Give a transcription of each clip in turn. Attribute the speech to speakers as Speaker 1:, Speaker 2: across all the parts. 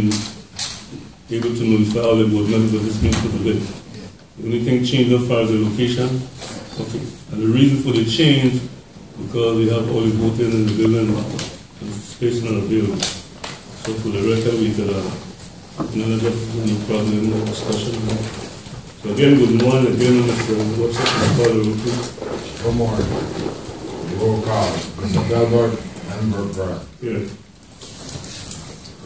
Speaker 1: been able to notify all the board members of this meeting for today. The only thing changed as far as the location, okay, and the reason for the change, because we have all the voting in the building, and space not available. So for the record, we could, uh, none of that, no problem, no discussion. So again, good morning, again, Mr. Watson, call the roll.
Speaker 2: Good morning. Roll call, Mr. Delbert Brooke Grant.
Speaker 1: Here.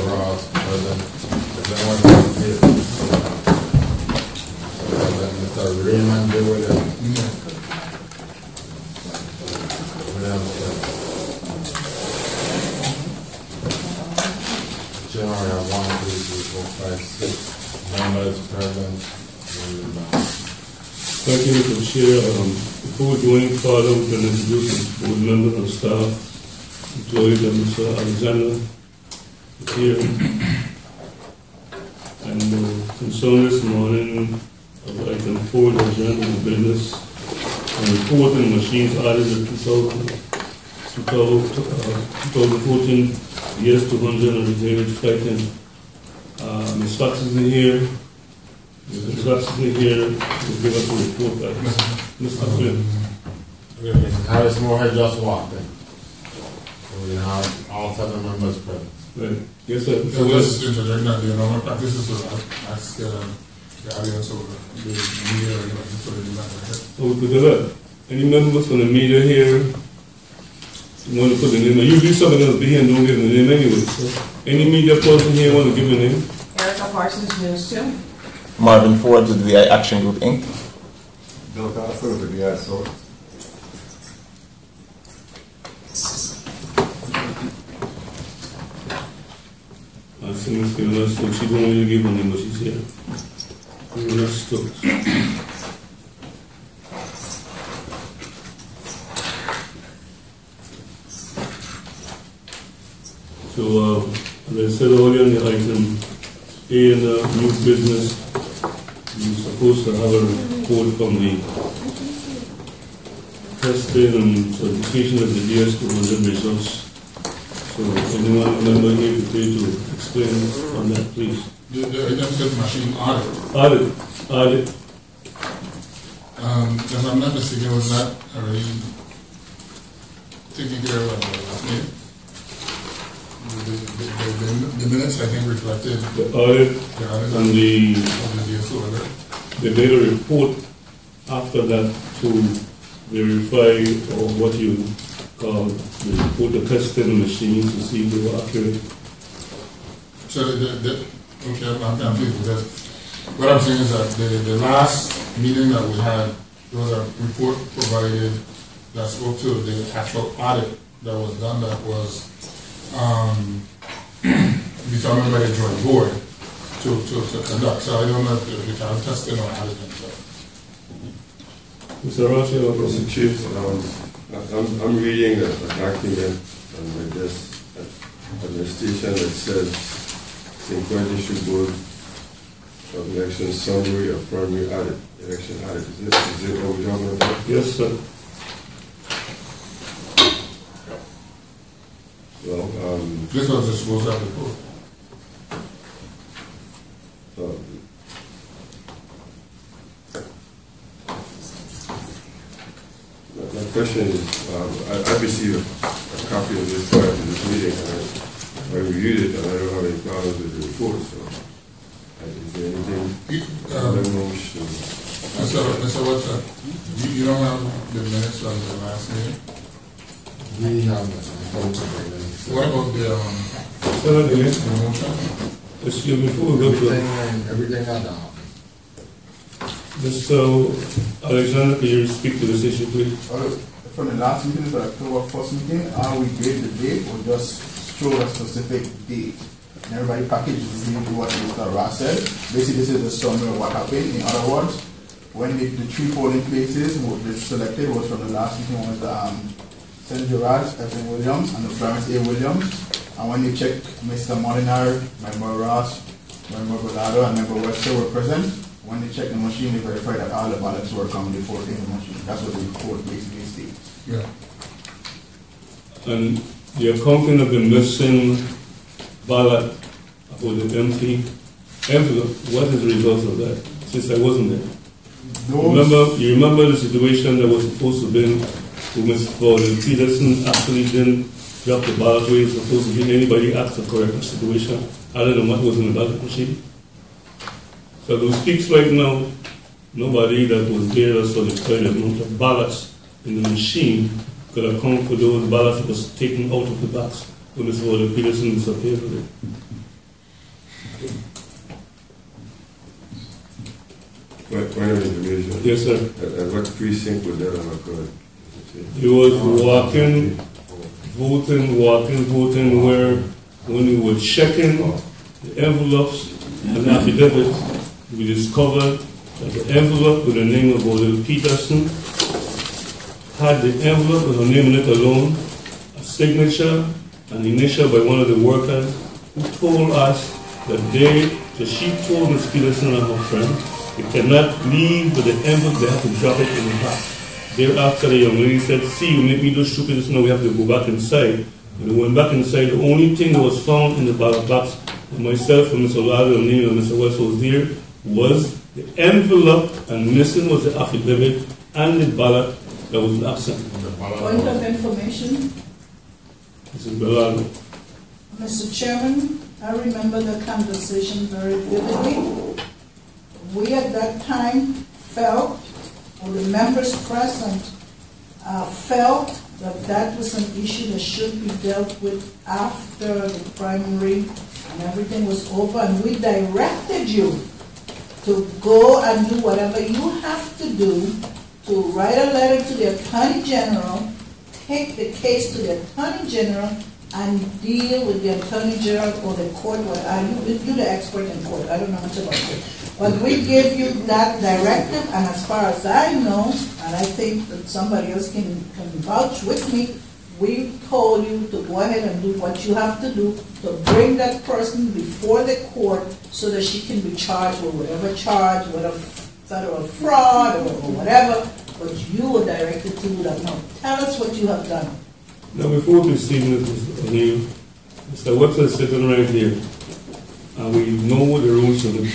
Speaker 2: Ross present. Is anyone else here? Present. Mr. Raymond J. Williams. Williams present. Chairman, I have one, two, three, four, five, six members present. Members not.
Speaker 1: Thank you, Mr. Chair. Um, Before we go any further, we can introduce the board members and staff, employees, and Mr. Alexander here. And uh, concern this morning of item four, the agenda of business, and reporting machines added in 2000 2000, uh, 2014 years 200 and related fighting. Uh, Ms. Fawkes is in here. Ms. Fawkes is in here to give us a report. uh, Mr. Flynn.
Speaker 2: Okay, Mrs. Harris Moorhead just walked in. So we have all seven members present.
Speaker 1: Right. Yes, sir.
Speaker 3: So just to interject that, you know, my practice is to ask uh, the audience or the media or anyone to the matter.
Speaker 1: So we could do that. Any members from the media here want to put the name? Usually someone else be here and don't give the name anyway. So any media person here want to give a name?
Speaker 4: Erica Parsons, News Two.
Speaker 5: Marvin Ford with the Action Group Inc.
Speaker 6: Bill Castro with the ISO.
Speaker 1: I So, uh, as I said earlier in the item A in the new business, you're supposed to have a report from the testing and certification of the DS two hundred results. So anyone member here prepared to explain on that, please?
Speaker 3: The, the says machine audit.
Speaker 1: Audit, audit,
Speaker 3: Um, if I'm not mistaken, was that already taken care of last meeting? The, the, the, the- the minutes, I think, reflected
Speaker 1: the audit
Speaker 3: the audit
Speaker 1: and the,
Speaker 3: the
Speaker 1: they made a report after that to verify or what you call the report, the machines to see if they were accurate.
Speaker 3: So the, the, the- okay, I'm, I'm confused because what I'm saying is that the, the last meeting that we had, there was a report provided that spoke to the actual audit that was done that was, um, determined by the joint board to, to, to conduct. So I don't know if we can test it or audit it, so.
Speaker 1: Mr. Ross, you have a
Speaker 6: Mr. Chief, um, I'm, I'm reading a a document um, with this administration that says St. Croix District Board of Election Summary of Primary Audit, Election Audit. Is this, is it what we're talking about?
Speaker 1: Yes, sir.
Speaker 6: Well, um,
Speaker 3: This was the supposed to report.
Speaker 6: um, my my question is, um, I, I received a a copy of this prior to this meeting, and I I reviewed it, and I don't have any problems with the report, so is there anything
Speaker 3: Um,
Speaker 6: I don't wish to
Speaker 3: Mr. Mr. Watson, you, you don't have the minutes of the last meeting?
Speaker 2: We have, votes of the minutes.
Speaker 3: What about the, um,
Speaker 1: Sir,
Speaker 3: the motion?
Speaker 1: excuse me, before we go to
Speaker 2: Everything, everything got down.
Speaker 1: Mr. Alexander, can you speak to this issue, please?
Speaker 7: From the last meeting, the October first meeting, are we gave the date or just show a specific date? and everybody packaged received what Mr. Ross said. Basically, this is a summary of what happened. In other words, when the, the three polling places were selected was from the last meeting was um, St. Gerard, Evelyn Williams, and the Florence A. Williams. And when they checked, Mr. Moolenaar, Member Ross, Member Belardo, and Member Webster were present. When they check the machine, they verified that all the ballots were counted for in the machine. That's what the report basically states.
Speaker 3: Yeah.
Speaker 1: And the accounting of the missing ballot for the empty envelope, what is the result of that? Since I wasn't there.
Speaker 7: Those,
Speaker 1: Remember, you remember the situation that was supposed to be with Ms. Gordon Peterson actually didn't drop the ballot where it's supposed to be. Anybody asked to correct the situation other than what was in the ballot machine? So those speaks right now, nobody that was there that saw the correct amount of ballots in the machine could account for those ballots that was taken out of the box when Ms. Gordon Peterson disappeared with it.
Speaker 6: Point of information.
Speaker 1: Yes, sir.
Speaker 6: At, at what precinct would that have occurred?
Speaker 1: He was walking, voting, walking, voting, where when we were checking the envelopes and affidavits, we discovered that the envelope with the name of Odell Peterson had the envelope with her name in it alone, a signature, an initial by one of the workers who told us that they, that she told Ms. Peterson and her friend, they cannot leave with the envelope, they have to drop it in the box. Thereafter, the young lady said, see, you make me do stupid, now we have to go back inside. When we went back inside, the only thing that was found in the ballot box, and myself and Mr. Lado and and Mr. West was there, was the envelope, and missing was the affidavit and the ballot that was absent.
Speaker 4: Point of information,
Speaker 1: Mrs. Belardo.
Speaker 4: Mr. Chairman, I remember the conversation very vividly. We at that time felt, or the members present, uh, felt that that was an issue that should be dealt with after the primary and everything was over, and we directed you to go and do whatever you have to do to write a letter to the Attorney General, take the case to the Attorney General, and deal with the Attorney General or the court, well, are you, you're the expert in court, I don't know much about it. But we gave you that directive, and as far as I know, and I think that somebody else can, can vouch with me, we told you to go ahead and do what you have to do to bring that person before the court so that she can be charged with whatever charge, whether federal fraud or whatever, but you were directed to do that. Now, tell us what you have done.
Speaker 1: Now, before we proceed, Mrs. O'Neill, Mr. Webster is sitting right here, and we know what the rules of the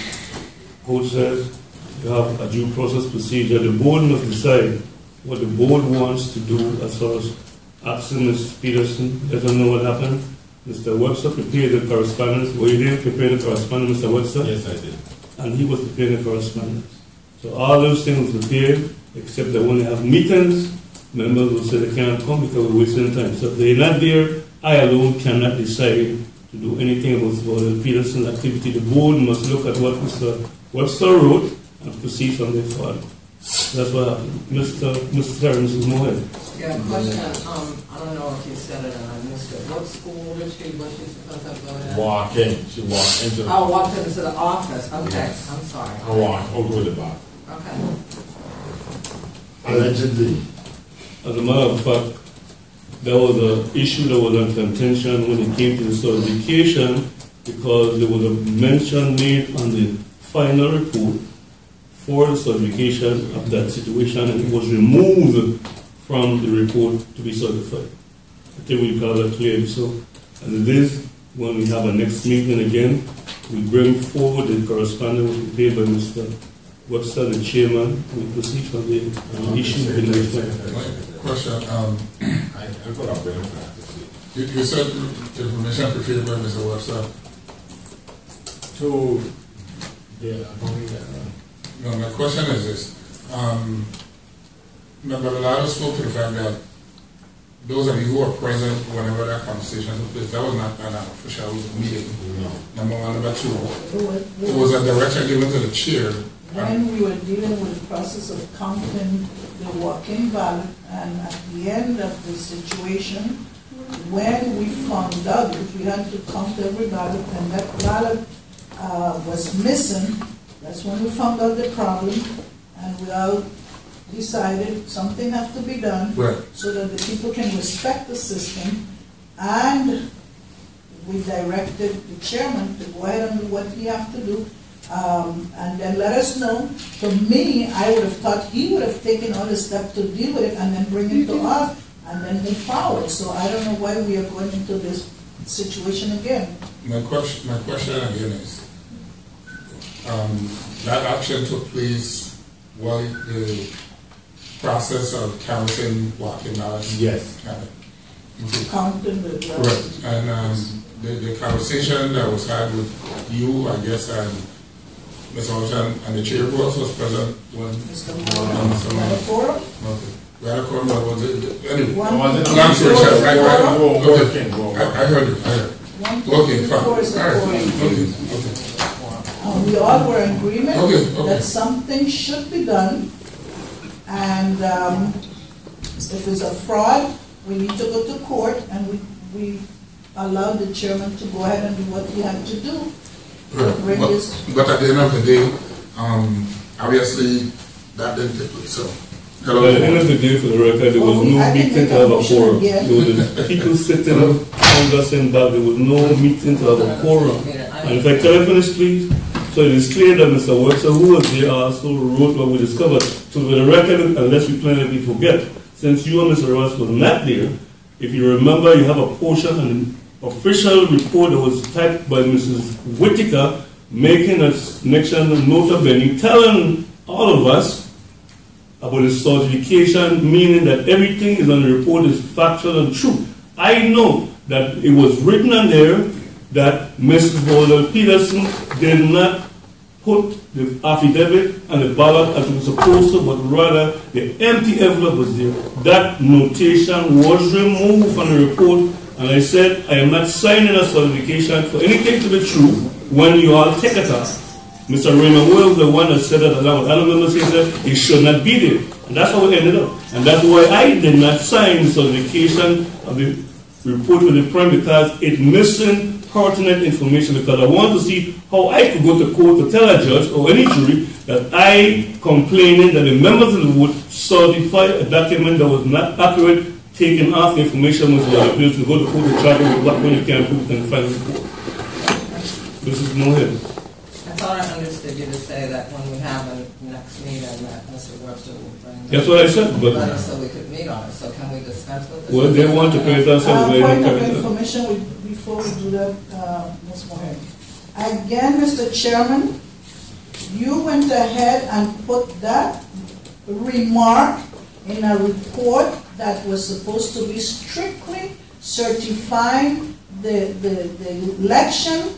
Speaker 1: court says. You have a due process procedure. The board must decide what the board wants to do as far as asking Ms. Peterson, let her know what happened. Mr. Webster prepared the correspondence. Were you there to prepare the correspondence, Mr. Webster?
Speaker 2: Yes, I did.
Speaker 1: and he was preparing the correspondence. So all those things were prepared, except that when they have meetings, members will say they can't come because we're wasting time. So if they're not there, I alone cannot decide to do anything about the Peterson's activity. The board must look at what Mr. Webster wrote and proceed from there forward. That's what happened. Mr. Mr. Terrence is more ahead.
Speaker 8: Yeah, question, um, I don't know if you said it or I missed it. What school district was she supposed to go to?
Speaker 2: Walk in, she walked into the,
Speaker 8: Oh, walked into the office, okay, I'm sorry.
Speaker 2: I walked over the bar.
Speaker 8: Okay.
Speaker 2: Allegedly.
Speaker 1: As a matter of fact, there was an issue that was on contention when it came to the certification because there was a mention made on the final report for the certification of that situation and it was removed from the report to be certified. I think we've got that clear. So, as it is, when we have our next meeting again, we bring forward the correspondence prepared by Mr. Webster, the chairman, we proceed from. And the issue be next time.
Speaker 3: Question, um,
Speaker 2: I, I thought I'd bring it back
Speaker 3: you, you said the information prepared by Mr. Webster.
Speaker 2: So, yeah, I uh,
Speaker 3: No, my question is this, um, Member Lado spoke to the fact that those of you who were present whenever that conversation took place, that was not an official meeting,
Speaker 2: no.
Speaker 3: number one. Number two,
Speaker 4: It was-
Speaker 3: it was a direction given to the chair.
Speaker 4: When we were dealing with the process of counting the walk-in ballot, and at the end of the situation, when we found out that we had to count every ballot, and that ballot uh, was missing, that's when we found out the problem, and we all decided something has to be done
Speaker 3: Right.
Speaker 4: so that the people can respect the system, and we directed the chairman to go ahead and do what he have to do, um, and then let us know. For me, I would have thought he would have taken all the steps to deal with it and then bring it to us, and then move forward. So I don't know why we are going into this situation again.
Speaker 3: My question, my question again is, um, that action took place while the process of counting walking ballots?
Speaker 2: Yes.
Speaker 3: happened? Okay.
Speaker 4: Counting the.
Speaker 3: Correct, and, um, the, the conversation that was had with you, I guess, and Ms. Overton, and the chairperson was present when?
Speaker 4: Mr.
Speaker 3: Um, Mr. Moore.
Speaker 4: Moore.
Speaker 3: Okay. Well, I couldn't, was it, anyway.
Speaker 4: One,
Speaker 2: Was it-
Speaker 4: two,
Speaker 3: Long story
Speaker 4: four
Speaker 3: short,
Speaker 4: is
Speaker 3: right,
Speaker 4: the
Speaker 3: right,
Speaker 4: quorum.
Speaker 2: Go, go,
Speaker 3: Okay. I, I heard it, I heard it.
Speaker 4: One, two,
Speaker 3: Okay, fine,
Speaker 4: four is the
Speaker 3: all right, okay, okay.
Speaker 4: Uh, we all were in agreement
Speaker 3: Okay, okay.
Speaker 4: that something should be done. And um, if it's a fraud, we need to go to court and we, we allowed the chairman to go ahead and do what he had to do.
Speaker 3: Right, but, but at the end of the day, um, obviously, that didn't take place, so.
Speaker 1: At the end of the day, for the record, there was
Speaker 4: Oh,
Speaker 1: no meeting to have a
Speaker 4: motion
Speaker 1: quorum.
Speaker 4: again.
Speaker 1: There was people sitting up, conversing back, there was no meeting to have a quorum. And if I can finish, please. So it is clear that Mr. Webster, who was there, also wrote what we discovered. So for the record, unless we plan we forget, since you and Mr. Ross were not there, if you remember, you have a portion, an official report that was typed by Mrs. Whitaker, making a connection, nota bene, telling all of us about the certification, meaning that everything is on the report is factual and true. I know that it was written on there that Mrs. Waldo Peterson did not put the affidavit and the ballot as it was supposed to, but rather the empty envelope was there. That notation was removed from the report, and I said, I am not signing a certification for anything to be true when you all take it off. Mr. Raymond Will, the one that said that along with other members, he said it should not be there. And that's how it ended up. And that's why I did not sign the certification of the report with the prime because it missing pertinent information because I want to see how I could go to court to tell a judge or any jury that I complaining that the members of the board certified a document that was not accurate, taking off the information was what appears to go to court to try to what when you can't prove in the final report. This is no head.
Speaker 8: I thought I understood you to say that when we have a next meeting, that Mr. Webster will bring.
Speaker 1: That's what I said, but-
Speaker 8: letter So we could meet on it, so can we discuss with this?
Speaker 1: Well, they want to create us
Speaker 4: Uh,
Speaker 1: a way
Speaker 4: Point
Speaker 1: to
Speaker 4: of
Speaker 1: carry that.
Speaker 4: information we- before we do that, uh, Ms. Mohan. Again, Mr. Chairman, you went ahead and put that remark in a report that was supposed to be strictly certifying the, the, the election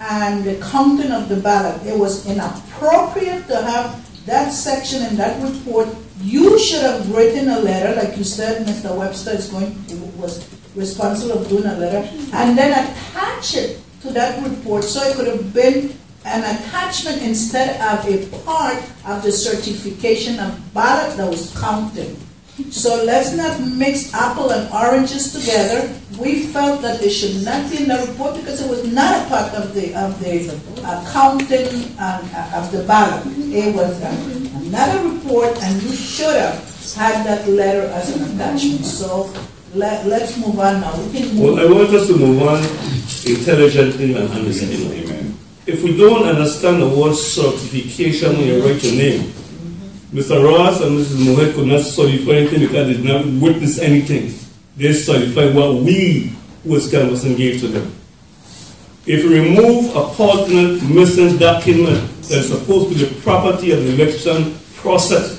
Speaker 4: and the counting of the ballot. It was inappropriate to have that section in that report. You should have written a letter, like you said, Mr. Webster is going, was responsible of doing a letter, and then attach it to that report, so it could have been an attachment instead of a part of the certification of ballot that was counted. So let's not mix apple and oranges together. We felt that they should not be in the report because it was not a part of the, of the uh, counting uh, of the ballot. It was uh, another report and you should have had that letter as an attachment. So let, let's move on now. We can move Well.
Speaker 1: I want us to move on intelligently and understanding. If we don't understand the word certification when you write your name, Mr. Ross and Mrs. Mohet could not certify anything because they did not witness anything. They certified what we, who was canvassing, gave to them. If you remove a pertinent missing document that's supposed to be the property of the election process,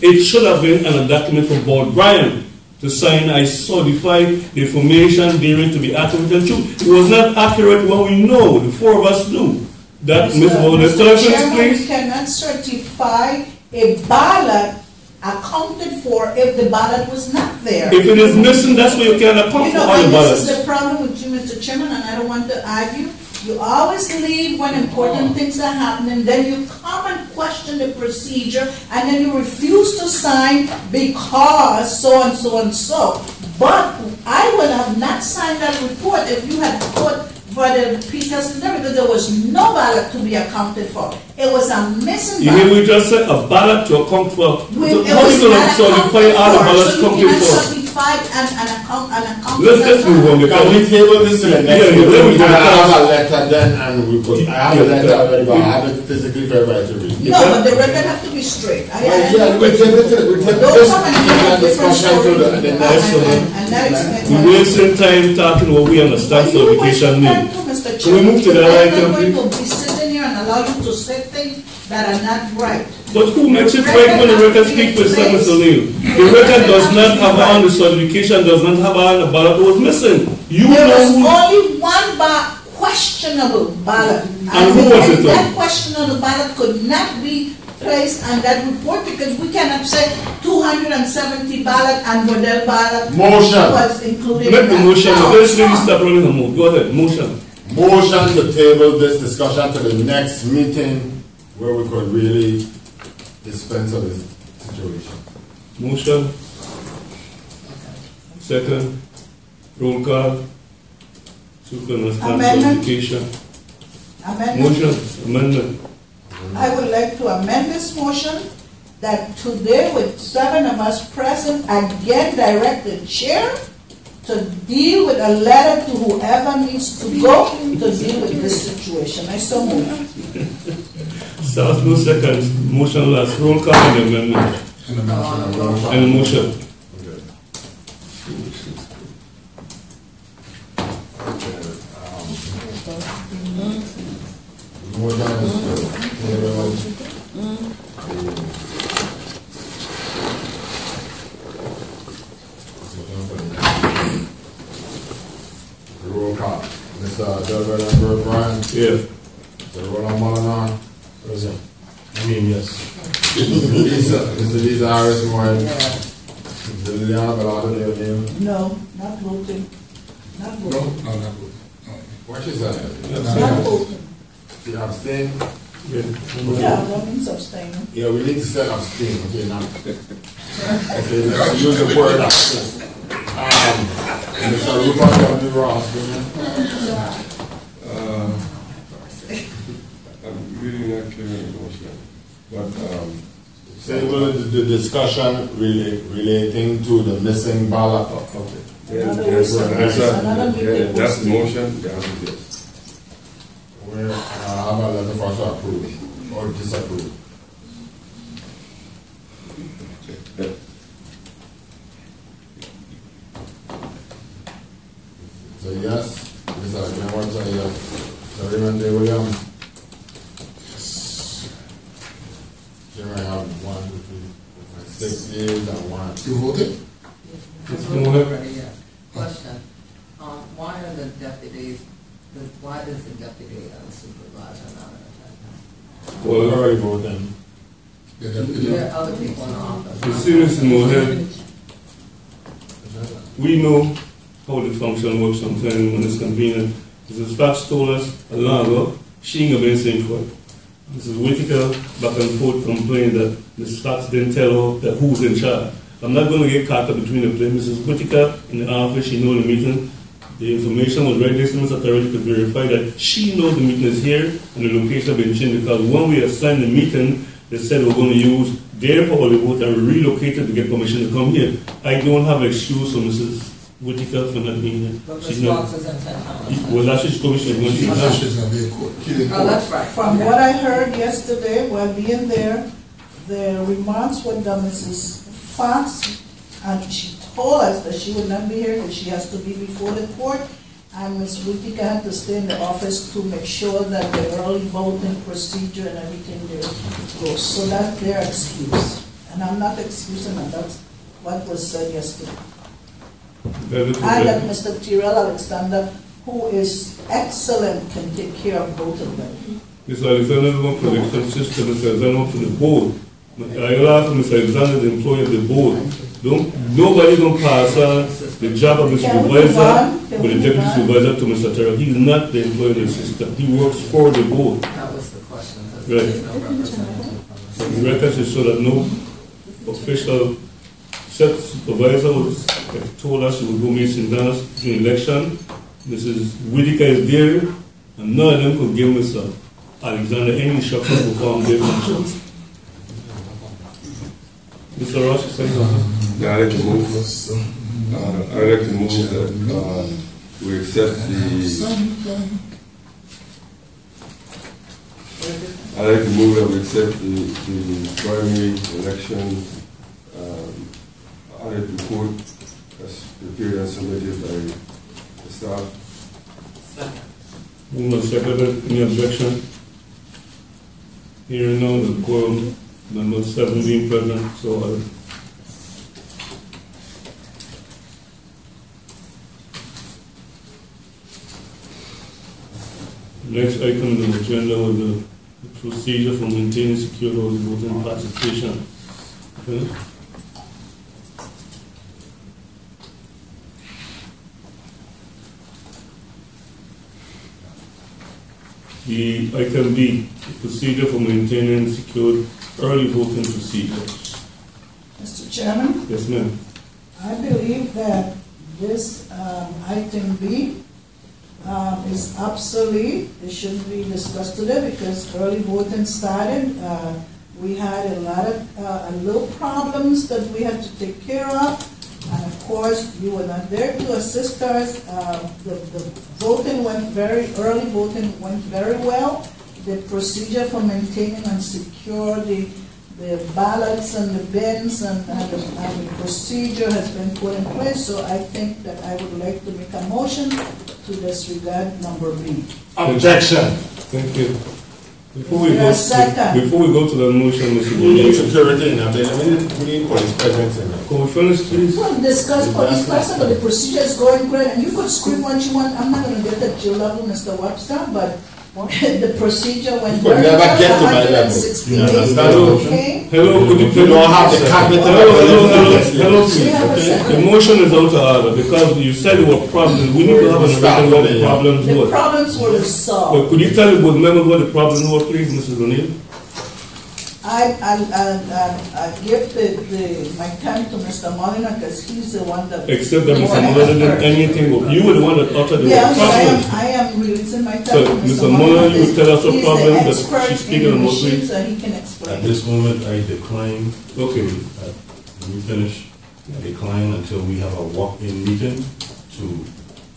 Speaker 1: it should have been on a document from Board Bryan to sign, I certify the information therein to be accurate and true. It was not accurate what we know, the four of us knew. That. Walden,
Speaker 4: Mr.
Speaker 1: can
Speaker 4: Chairman, we
Speaker 1: please?
Speaker 4: cannot certify a ballot accounted for if the ballot was not there.
Speaker 1: If it is missing, that's why you can
Speaker 4: You
Speaker 1: account for
Speaker 4: know,
Speaker 1: all the
Speaker 4: and this is the problem with you, Mr. Chairman, and I don't want to argue. You always leave when important things are happening, then you come and question the procedure, and then you refuse to sign because so and so and so. But I would have not signed that report if you had put Brother Peterson there, because there was no ballot to be accounted for. It was a missing
Speaker 1: You hear
Speaker 4: ballot.
Speaker 1: we just said a ballot to account for,
Speaker 4: We-
Speaker 1: so
Speaker 4: It
Speaker 1: how
Speaker 4: was
Speaker 1: you gonna
Speaker 4: not
Speaker 1: certify
Speaker 4: accounted
Speaker 1: all the
Speaker 4: for,
Speaker 1: ballots
Speaker 4: so you
Speaker 1: counted
Speaker 4: cannot
Speaker 1: for?
Speaker 4: certify an, an account, an account.
Speaker 1: Let's, let's move on,
Speaker 2: Can we table this to the next
Speaker 1: Yeah,
Speaker 2: meeting?
Speaker 1: yeah, we
Speaker 2: And I
Speaker 1: can.
Speaker 2: have a letter then, and we could, I have a letter already, but I have it physically for everybody to read.
Speaker 4: No, but the record have to be straight. I- I-
Speaker 2: Well, yeah, we table it, to- we table
Speaker 4: Don't come and give a different story.
Speaker 2: the, the
Speaker 4: And-
Speaker 2: one.
Speaker 4: that
Speaker 1: we
Speaker 4: why-
Speaker 1: wasting time talking what we understand
Speaker 4: But you
Speaker 1: certification
Speaker 4: wasting
Speaker 1: mean.
Speaker 4: time too, Mr.
Speaker 1: Can we move to the
Speaker 4: Chairman,
Speaker 1: other
Speaker 4: because
Speaker 1: item,
Speaker 4: I'm allow you to say things that are not right.
Speaker 1: But who makes it right when the record speaks for itself, Mr. O'Neill? The record does not have on, the certification does not have on, the ballot was missing. You
Speaker 4: There
Speaker 1: know
Speaker 4: was
Speaker 1: who,
Speaker 4: only one ba, questionable ballot.
Speaker 1: And who was it,
Speaker 4: and
Speaker 1: though?
Speaker 4: That questionable ballot could not be placed on that report because we cannot say two hundred and seventy ballot and Rodell ballot
Speaker 2: Motion.
Speaker 4: was included in
Speaker 1: make the motion,
Speaker 4: No,
Speaker 1: let's
Speaker 4: no.
Speaker 1: really stop running the move, go ahead, motion.
Speaker 2: Motion to table this discussion to the next meeting where we could really dispense of this situation.
Speaker 1: Motion. Second, roll call. So we
Speaker 4: Amendment. Amendment.
Speaker 1: Motion, amendment.
Speaker 4: I would like to amend this motion that today with seven of us present, again direct the chair to deal with a letter to whoever needs to go to deal with this situation. I so move.
Speaker 1: Starts no seconds, motion last, roll call and amendment,
Speaker 3: And the motion.
Speaker 1: and motion.
Speaker 2: Um, motion is to table. Roll call. Mr. Delbert Burke Bryan,
Speaker 1: Yeah.
Speaker 2: Mr. Roland Moolenaar,
Speaker 9: Present. I mean, yes.
Speaker 2: Mr. Lisa, Harris Moore, Mr. Liliana Belardo de O'Neill.
Speaker 4: No, not voting. Not
Speaker 3: No,
Speaker 4: voting.
Speaker 3: no, not voting.
Speaker 2: What she said?
Speaker 4: Not voting.
Speaker 2: She abstain?
Speaker 1: Yeah.
Speaker 4: Yeah, that means abstaining.
Speaker 2: Yeah, we need to say abstain, okay, now. Okay, let's use the word abstain. Um, Jr.
Speaker 6: Uh, I'm really not clear but, um,
Speaker 2: Table the, the discussion rela- relating to the missing ballot.
Speaker 6: okay. Yeah, That's the
Speaker 4: waste.
Speaker 6: motion, the yes.
Speaker 2: Where, uh, how about letter for approve or disapprove?
Speaker 6: Yeah.
Speaker 2: So yes, Mr. Glenn say yes. Mr. Raymond J. Williams? Here I have one, two, three, four, five, six years and one.
Speaker 3: You voted?
Speaker 1: Let's
Speaker 8: I
Speaker 1: move
Speaker 8: voted
Speaker 1: on.
Speaker 8: yeah. Question, um, why are the deputies, the- why does the deputy a supervisor, not an attendant?
Speaker 2: We already voted.
Speaker 3: The deputy?
Speaker 8: There are other people in the office.
Speaker 1: You see, Mr. Mohammed, we know how the function works sometimes when it's convenient. Mrs. Fawkes told us a long ago, she ain't gonna be in St. Croix. Mrs. Whitaker back and forth complained that Mrs. Fawkes didn't tell her that who's in charge. I'm not gonna get caught up between the play. Mrs. Whitaker in the office, she know the meeting. The information was right there, so. Authority could verify that she knows the meeting is here and the location has been changed because when we assigned the meeting, they said we're gonna use their public vote and relocated to get permission to come here. I don't have an excuse for Mrs. Whitaker for not being here. She's not. Well, that's what she told me she was going to.
Speaker 3: she's be in court.
Speaker 8: Oh, that's right.
Speaker 4: From what I heard yesterday while being there, the remarks were done Mrs. Fawkes, and she told us that she would not be here because she has to be before the court. And Ms. Whitaker had to stay in the office to make sure that the early voting procedure and everything there goes. So that's their excuse. And I'm not excusing them, that's what was said yesterday. And that Mr. Tyrell Alexander, who is excellent, can take care of both of them.
Speaker 1: Mr. Alexander worked for the election system, Mr. Alexander worked for the board. I asked Mr. Alexander, the employee of the board, don't, nobody gonna pass on the job of the
Speaker 4: Can we move
Speaker 1: supervisor,
Speaker 4: on?
Speaker 1: Or the deputy supervisor to Mr. Terrell. He's not the employee of the system, he works for the board.
Speaker 8: That was the question, because
Speaker 1: Right.
Speaker 8: there's no representative.
Speaker 1: The records show that no official set supervisor was told us we will go meet St. During election. Mrs. Whitaker is there, and none of them could give Mr. Alexander any instruction to perform their function. Mr. Ross, say something?
Speaker 6: Yeah, I'd like to move, uh, I'd like to move that, uh, we accept the, I'd like to move that we accept the, the primary election, audit report as prepared and submitted by the staff.
Speaker 8: Second.
Speaker 1: Moved and seconded, any objection? Hearing none, the quorum, number seven being present, so ordered. Next item on the agenda was the procedure for maintaining secure voting participation. Okay? The item B, procedure for maintaining secure early voting procedures.
Speaker 4: Mr. Chairman,
Speaker 1: Yes, ma'am.
Speaker 4: I believe that this um, item B um, is obsolete. It shouldn't be discussed today because early voting started. Uh, We had a lot of, uh, little problems that we had to take care of. And of course, you were not there to assist us. Uh, The the voting went very, early voting went very well. The procedure for maintaining and secure the the ballots and the bins and, and the, and the procedure has been put in place, so I think that I would like to make a motion to disregard number B.
Speaker 9: Objection.
Speaker 1: Thank you. Before we go,
Speaker 4: there a second?
Speaker 1: before we go to the motion, Mr.
Speaker 2: We need
Speaker 1: Bonilla,
Speaker 2: security in there, we need, we need police presence in there.
Speaker 1: can we finish, please?
Speaker 4: We'll discuss police person, but the procedure is going great, and you could scream what you want, I'm not gonna get at your level, Mr. Webster, but the procedure went
Speaker 2: You could
Speaker 4: very well.
Speaker 2: never get to my level. You understand?
Speaker 4: people came.
Speaker 1: Hello, could you
Speaker 2: You
Speaker 1: tell
Speaker 2: don't have the cognitive
Speaker 1: Hello, hello, hello, hello, please, okay?
Speaker 4: second.
Speaker 1: The motion is out of order because you said there were problems. We need to have an
Speaker 2: Stop
Speaker 1: understanding what the
Speaker 2: yeah.
Speaker 1: problems
Speaker 4: The problems were
Speaker 1: But
Speaker 4: solved.
Speaker 1: could you tell the board members what the problems were, please, Mrs. O'Neill?
Speaker 4: I, I, I, I- I give the, the, my time to Mr. Moolenaar, because he's the one that.
Speaker 1: Except that Mr.
Speaker 4: More
Speaker 1: Mullen didn't
Speaker 4: expert.
Speaker 1: anything, you were the one that uttered the
Speaker 4: Yes, I am,
Speaker 1: problem.
Speaker 4: I am releasing my time
Speaker 1: So,
Speaker 4: to
Speaker 1: Mr.
Speaker 4: Mr. Moolenaar.
Speaker 1: you tell us what
Speaker 4: the
Speaker 1: problem that
Speaker 4: expert
Speaker 1: she's speaking
Speaker 4: the
Speaker 1: about,
Speaker 4: machine. So he can
Speaker 9: At this moment, I decline
Speaker 1: Okay,
Speaker 9: uh, Let me finish. I decline until we have a walk-in meeting to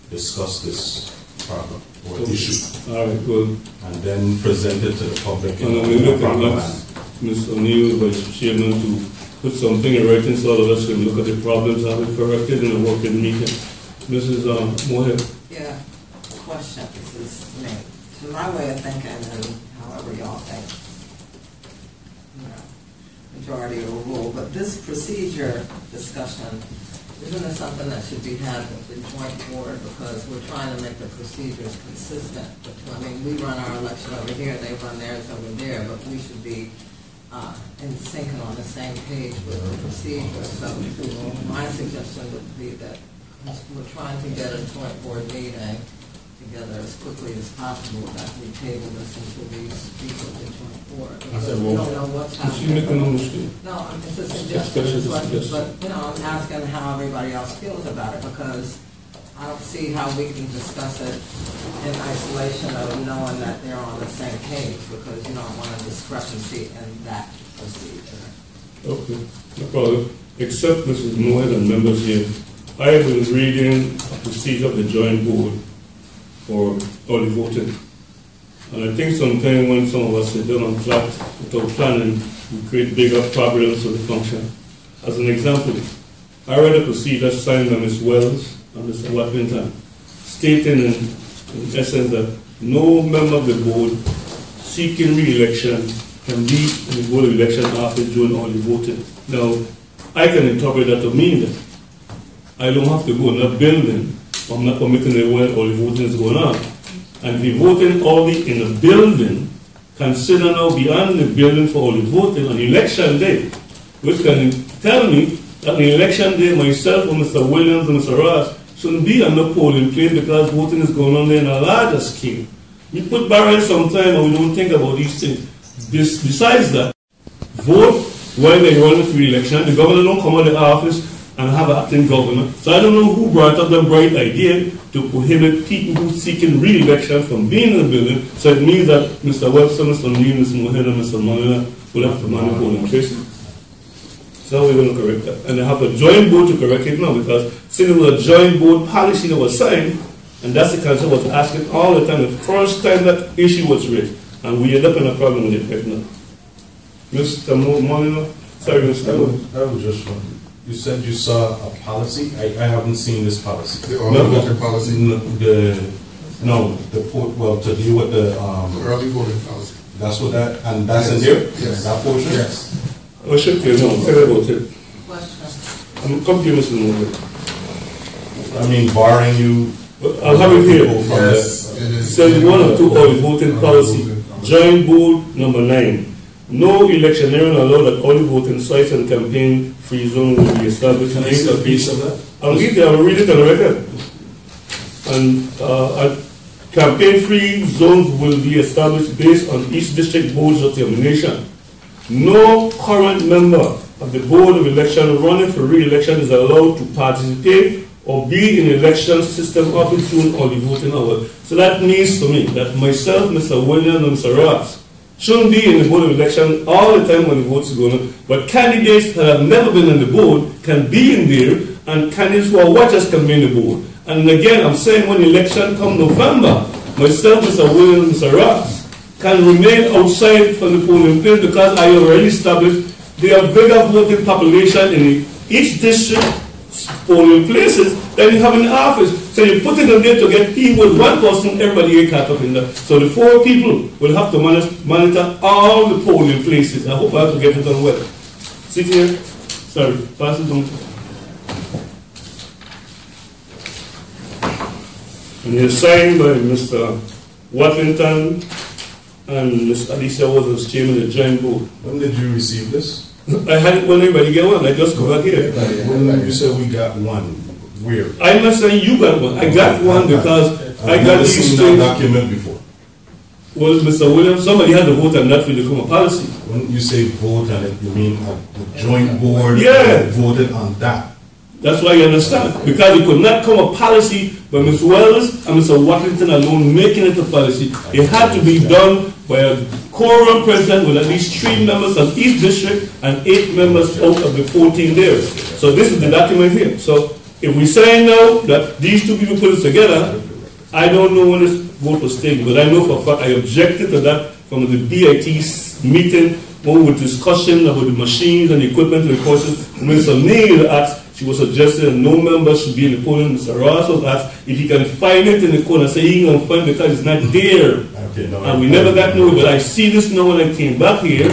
Speaker 9: discuss this problem or issue,
Speaker 1: all right, well,
Speaker 9: and then present it to the public
Speaker 1: and then we
Speaker 9: a
Speaker 1: look at
Speaker 9: proper manner.
Speaker 1: next, Ms. O'Neill, Vice Chairman, to put something in writing so all of us can look at the problems have it corrected in a working meeting. Mrs. um,
Speaker 8: Yeah, question, this is me, to my way of thinking, and however y'all think, majority or rule, but this procedure discussion, isn't it something that should be had with the joint board, because we're trying to make the procedures consistent, between- I mean, we run our election over here, they run theirs over there, but we should be, uh, in sync and on the same page with the procedure, so my suggestion would be that we're trying to get a joint board meeting together as quickly as possible, that we table this until we speak with the joint board. Because we don't know what's
Speaker 1: is she making a
Speaker 8: happening. No, I'm- it's a
Speaker 1: Just
Speaker 8: suggestion, but, but, you know, I'm asking how everybody else feels about it, because I don't see how we can discuss it in isolation of knowing that they're on the same page, because you don't want a discrepancy in that procedure.
Speaker 1: Okay, no problem. Except Mrs. Moore and members here, I have been reading a procedure of the joint board for early voting. And I think sometimes when some of us sit down and plot without planning, we create bigger problems for the function. As an example, I read a procedure signed by Ms. Wells and Mr. Watlington, stating in, in essence that no member of the board seeking re-election can be in the board of election after June early voting. Now, I can interpret that to mean that I don't have to go in that building, I'm not permitting the when early voting is going on. And if you're voting only in a building, consider now beyond the building for early voting on election day, which can tell me that on election day, myself or Mr. Williams and Mr. Ross shouldn't be on the polling place because voting is going on there in a larger scale. We put barriers sometimes and we don't think about these things. This, besides that, vote when they run for election. The governor don't come out of the office and have an acting governor. So I don't know who brought up the bright idea to prohibit people who seeking re-election from being in the building. So it means that Mr. Webster, Mr. Neal, Mr. Mohammed, and Mr. Manila will have to manage polling places. So we're going to correct that. And they have a joint board to correct it now because since it was a joint board policy that was signed, and that's the council was asking all the time, the first time that issue was raised, and we end up in a problem with it right now. Mr. Mo- Moolenaar, sorry, Mr.
Speaker 9: I
Speaker 1: Mo-
Speaker 9: would, I would just, wonder, you said you saw a policy, I, I haven't seen this policy.
Speaker 3: The early voting policy,
Speaker 9: No, The, no, the, po- well, to deal with the,
Speaker 3: the
Speaker 9: um,
Speaker 3: early voting policy.
Speaker 9: that's what that, and that's in
Speaker 3: Yes.
Speaker 9: there?
Speaker 3: Yes.
Speaker 9: That portion?
Speaker 3: Yes.
Speaker 1: Oh, shit, yeah, no, tell about it. I'm come to you, Mr. Mohammed.
Speaker 9: I mean, barring you.
Speaker 1: I'll have it here.
Speaker 9: people from the-
Speaker 3: Yes, it is.
Speaker 1: Says one or two early voting policy, joint board number nine. No electioneering allowed at all voting sites and campaign free zone will be established.
Speaker 9: Can I see a piece of that?
Speaker 1: I'll read it, I'll read it on the record. And, uh, campaign free zones will be established based on each district board's determination. No current member of the Board of Election running for re-election is allowed to participate or be in election system during all the voting hours. So that means to me that myself, Mr. Williams, and Mr. Ross shouldn't be in the Board of Election all the time when the votes are going on. But candidates that have never been on the board can be in there, and candidates who are watchers can be in the board. And again, I'm saying when election come November, myself, Mr. Williams, and Mr. Ross, can remain outside from the polling place because I already established there are bigger voting population in each district polling places than you have in the office. So you put it in there to get people, one person, everybody get caught up in that. So the four people will have to monitor, monitor all the polling places. I hope I have to get it done well. Sit here. Sorry, pass it on. And it's signed by Mr. Watlington and Ms. Alicia was as chairman of the joint board.
Speaker 9: When did you receive this?
Speaker 1: I had it when everybody get one, I just go back here.
Speaker 9: When you said we got one, where?
Speaker 1: I'm not saying you got one, I got one because I
Speaker 9: I've
Speaker 1: got
Speaker 9: never
Speaker 1: these
Speaker 9: seen that
Speaker 1: things.
Speaker 9: document before.
Speaker 1: Well, Mr. Williams, somebody had to vote and that will become a policy.
Speaker 9: When you say vote on it, you mean uh, the joint board
Speaker 1: Yeah.
Speaker 9: voted on that?
Speaker 1: That's why you understand. Because it could not come a policy by Ms. Wells and Mr. Watlington alone making it a policy. It had to be done by a quorum president with at least three members of each district and eight members out of the 14 there. So this is the document here. So if we say now that these two people put it together, I don't know when this vote was taken, but I know for fact I objected to that from the BIT meeting when we were discussing about the machines and equipment and the courses. Mr. Neal asked, she was suggesting no member should be in the polling. Mr. Ross was asked if he can find it in the corner. Say he can find it because it's not there.
Speaker 9: Okay, no.
Speaker 1: And we never got no, but I see this now when I came back here,